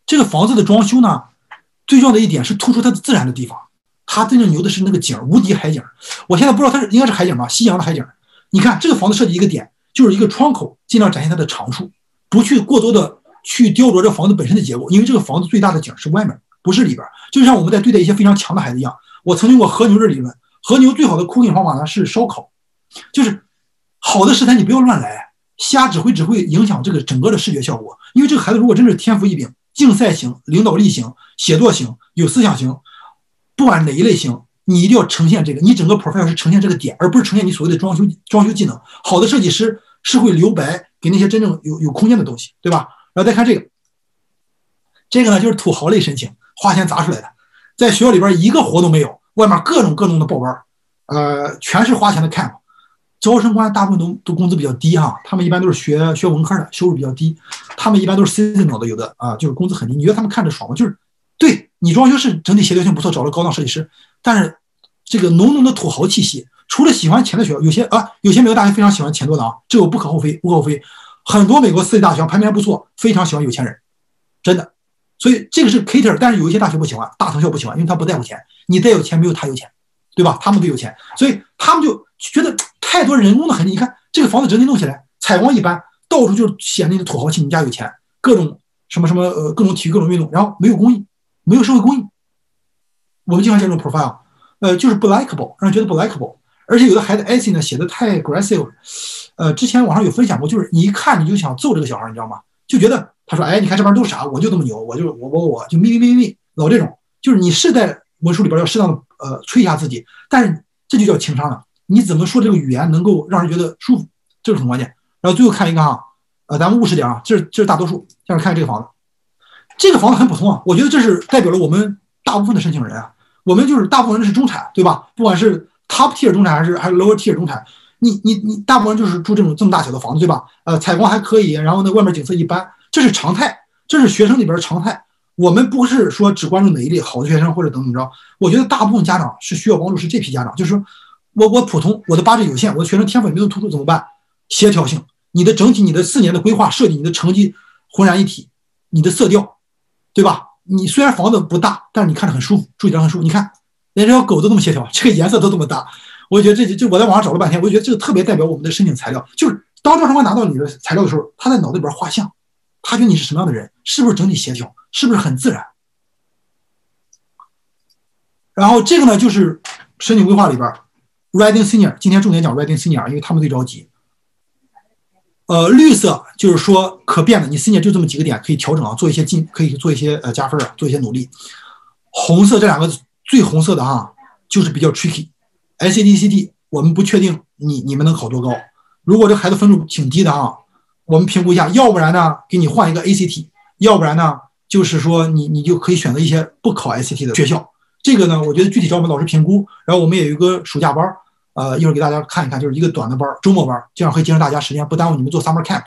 这个房子的装修呢，最重要的一点是突出它的自然的地方，它真正牛的是那个景，无敌海景。我现在不知道它是应该是海景吧，夕阳的海景。你看这个房子设计一个点，就是一个窗口，尽量展现它的长处，不去过多的。去雕琢这房子本身的结构，因为这个房子最大的景是外面，不是里边。就像我们在对待一些非常强的孩子一样，我曾经过和牛的理论，和牛最好的酷刑方法呢是烧烤，就是好的食材你不要乱来，瞎指挥只会影响这个整个的视觉效果。因为这个孩子如果真是天赋异禀，竞赛型、领导力型、写作型、有思想型，不管哪一类型，你一定要呈现这个，你整个 profile 是呈现这个点，而不是呈现你所谓的装修装修技能。好的设计师是会留白给那些真正有有空间的东西，对吧？然后再看这个，这个呢就是土豪类申请，花钱砸出来的，在学校里边一个活都没有，外面各种各种的报班，呃，全是花钱的 camp。招生官大部分都都工资比较低哈，他们一般都是学学文科的，收入比较低，他们一般都是 seasonal 的，有的啊就是工资很低。你觉得他们看着爽吗？就是对你装修是整体协调性不错，找了高档设计师，但是这个浓浓的土豪气息，除了喜欢钱的学校，有些啊有些美国大学非常喜欢钱多的啊，这个不可厚非，无可厚非。很多美国私立大学排名还不错，非常喜欢有钱人，真的。所以这个是 cater，但是有一些大学不喜欢，大藤校不喜欢，因为他不在乎钱。你再有钱，没有他有钱，对吧？他们都有钱，所以他们就觉得太多人工的痕迹。你看这个房子整体弄起来，采光一般，到处就是显那个土豪气。你家有钱，各种什么什么呃，各种体育、各种运动，然后没有工艺，没有社会公益。我们经常见这种 profile，呃，就是不 likeable，让人觉得不 likeable。而且有的孩子 essay 呢写的太 aggressive。呃，之前网上有分享过，就是你一看你就想揍这个小孩，你知道吗？就觉得他说，哎，你看这帮都是啥？我就这么牛，我就我我我就咪咪咪咪咪，老这种，就是你是在文书里边要适当的呃吹一下自己，但是这就叫情商了。你怎么说这个语言能够让人觉得舒服，这是很关键。然后最后看一个啊，呃，咱们务实点啊，这是这是大多数。下面看这个房子，这个房子很普通啊，我觉得这是代表了我们大部分的申请人啊，我们就是大部分人是中产，对吧？不管是 top tier 中产还是还是 lower tier 中产。你你你大部分就是住这种这么大小的房子，对吧？呃，采光还可以，然后呢，外面景色一般，这是常态，这是学生里边的常态。我们不是说只关注哪一类好的学生或者怎么着。我觉得大部分家长是需要帮助，是这批家长，就是说我我普通，我的八字有限，我的学生天赋也没有突出，怎么办？协调性，你的整体，你的四年的规划设计，你的成绩浑然一体，你的色调，对吧？你虽然房子不大，但是你看着很舒服，住起来很舒服。你看连这条狗都这么协调，这个颜色都这么搭。我觉得这就我在网上找了半天，我觉得这个特别代表我们的申请材料，就是当招生官拿到你的材料的时候，他在脑子里边画像，他觉得你是什么样的人，是不是整体协调，是不是很自然？然后这个呢，就是申请规划里边，writing senior，今天重点讲 writing senior，因为他们最着急。呃，绿色就是说可变的，你 senior 就这么几个点可以调整啊，做一些进，可以做一些呃加分啊，做一些努力。红色这两个最红色的啊，就是比较 tricky。S A D C T，我们不确定你你们能考多高。如果这孩子分数挺低的啊，我们评估一下，要不然呢给你换一个 A C T，要不然呢就是说你你就可以选择一些不考 S C T 的学校。这个呢，我觉得具体找我们老师评估。然后我们也有一个暑假班，呃，一会儿给大家看一看，就是一个短的班儿，周末班儿，这样可以节省大家时间，不耽误你们做 summer camp。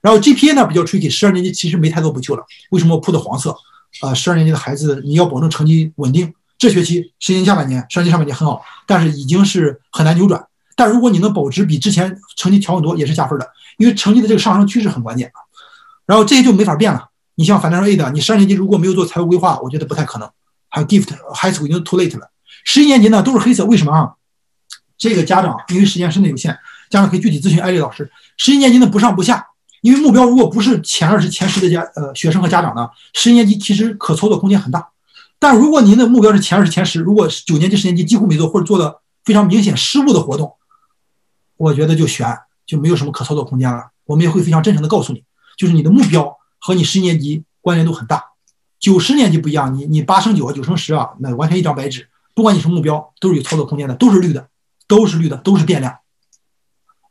然后 G P A 呢比较 tricky，十二年级其实没太多补救了。为什么铺的黄色？呃，十二年级的孩子你要保证成绩稳定。这学期十年下半年，十二年上半年很好，但是已经是很难扭转。但如果你能保持比之前成绩调很多，也是加分的，因为成绩的这个上升趋势很关键啊。然后这些就没法变了。你像反正 A 的，你十二年级如果没有做财务规划，我觉得不太可能。还有 Gift High School 已经 too late 了。十一年级呢都是黑色，为什么啊？这个家长因为时间真的有限，家长可以具体咨询艾丽老师。十一年级的不上不下，因为目标如果不是前二十、前十的家呃学生和家长呢，十一年级其实可操作空间很大。但如果您的目标是前二十、前十，如果九年级、十年级几乎没做或者做的非常明显失误的活动，我觉得就悬，就没有什么可操作空间了。我们也会非常真诚的告诉你，就是你的目标和你十一年级关联度很大。九十年级不一样，你你八升九啊，九升十啊，那完全一张白纸。不管你什么目标，都是有操作空间的，都是绿的，都是绿的，都是变量。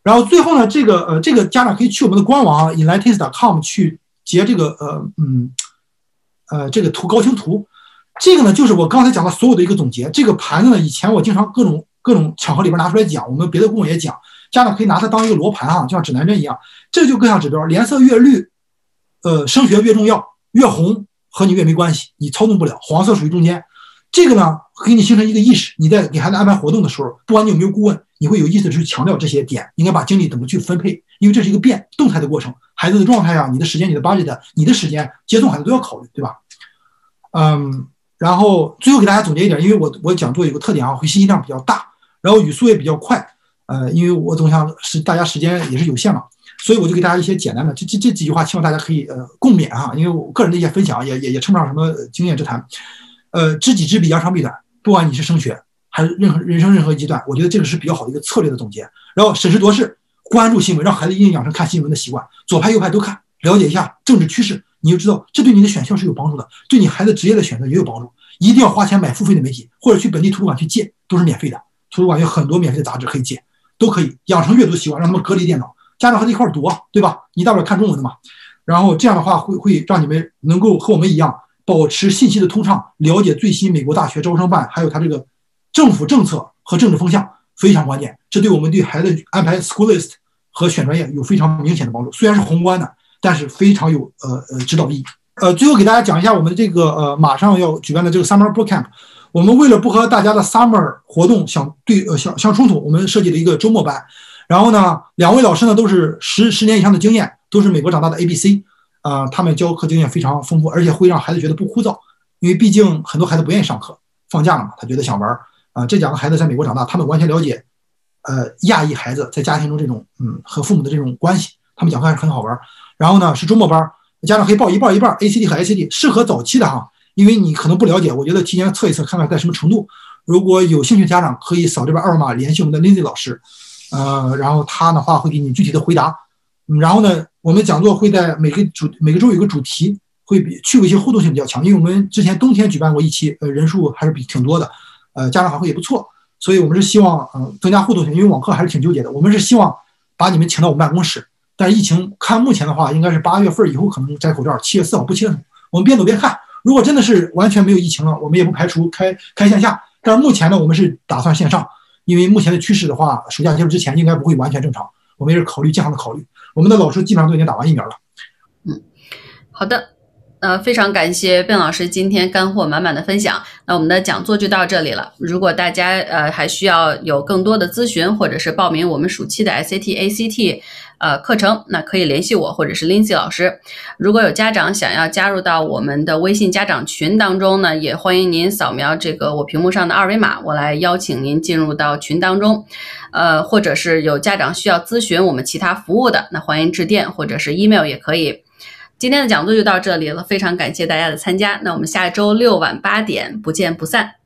然后最后呢，这个呃，这个家长可以去我们的官网 enlightened.com 去截这个呃嗯呃这个图高清图。这个呢，就是我刚才讲的所有的一个总结。这个盘子呢，以前我经常各种各种场合里边拿出来讲，我们别的顾问也讲，家长可以拿它当一个罗盘啊，就像指南针一样。这就更像指标，颜色越绿，呃，升学越重要，越红和你越没关系，你操纵不了。黄色属于中间。这个呢，给你形成一个意识，你在给孩子安排活动的时候，不管你有没有顾问，你会有意识的去强调这些点，应该把精力怎么去分配，因为这是一个变动态的过程，孩子的状态啊，你的时间、你的 budget、你的时间接送孩子都要考虑，对吧？嗯，然后最后给大家总结一点，因为我我讲座有个特点啊，会信息量比较大，然后语速也比较快，呃，因为我总想是大家时间也是有限嘛，所以我就给大家一些简单的这这这几句话，希望大家可以呃共勉啊，因为我个人的一些分享也也也称不上什么经验之谈。呃，知己知彼，扬长避短。不管你是升学还是任何人生任何阶段，我觉得这个是比较好的一个策略的总结。然后审时度势，关注新闻，让孩子一定养成看新闻的习惯，左派右派都看，了解一下政治趋势，你就知道这对你的选校是有帮助的，对你孩子职业的选择也有帮助。一定要花钱买付费的媒体，或者去本地图书馆去借，都是免费的。图书馆有很多免费的杂志可以借，都可以养成阅读习惯，让他们隔离电脑，家长和他一块读啊，对吧？你大不了看中文的嘛。然后这样的话，会会让你们能够和我们一样。保持信息的通畅，了解最新美国大学招生办，还有它这个政府政策和政治风向非常关键。这对我们对孩子安排 school list 和选专业有非常明显的帮助。虽然是宏观的，但是非常有呃呃指导意义。呃，最后给大家讲一下我们这个呃马上要举办的这个 summer boot camp。我们为了不和大家的 summer 活动相对呃相相冲突，我们设计了一个周末班。然后呢，两位老师呢都是十十年以上的经验，都是美国长大的 A B C。啊，他们教课经验非常丰富，而且会让孩子觉得不枯燥，因为毕竟很多孩子不愿意上课，放假了嘛，他觉得想玩儿啊。这两个孩子在美国长大，他们完全了解，呃，亚裔孩子在家庭中这种，嗯，和父母的这种关系，他们讲课还是很好玩儿。然后呢，是周末班，家长可以报一半一半，A C D 和 ICT，适合早期的哈，因为你可能不了解，我觉得提前测一测，看看在什么程度。如果有兴趣的家长可以扫这边二维码联系我们的 Lindsay 老师，呃，然后他的话会给你具体的回答。然后呢，我们讲座会在每个主每个周有个主题，会比趣味性、互动性比较强。因为我们之前冬天举办过一期，呃，人数还是比挺多的，呃，家长反馈也不错，所以我们是希望，嗯，增加互动性。因为网课还是挺纠结的，我们是希望把你们请到我们办公室。但是疫情看目前的话，应该是八月份以后可能摘口罩，七月四号不清楚。我们边走边看。如果真的是完全没有疫情了，我们也不排除开开线下。但是目前呢，我们是打算线上，因为目前的趋势的话，暑假结束之前应该不会完全正常。我们也是考虑健康的考虑。我们的老师基本上都已经打完疫苗了。嗯，好的，呃，非常感谢卞老师今天干货满满的分享。那我们的讲座就到这里了。如果大家呃还需要有更多的咨询，或者是报名我们暑期的 SAT、ACT 呃课程，那可以联系我或者是 Lindsay 老师。如果有家长想要加入到我们的微信家长群当中呢，也欢迎您扫描这个我屏幕上的二维码，我来邀请您进入到群当中。呃，或者是有家长需要咨询我们其他服务的，那欢迎致电或者是 email 也可以。今天的讲座就到这里了，非常感谢大家的参加，那我们下周六晚八点不见不散。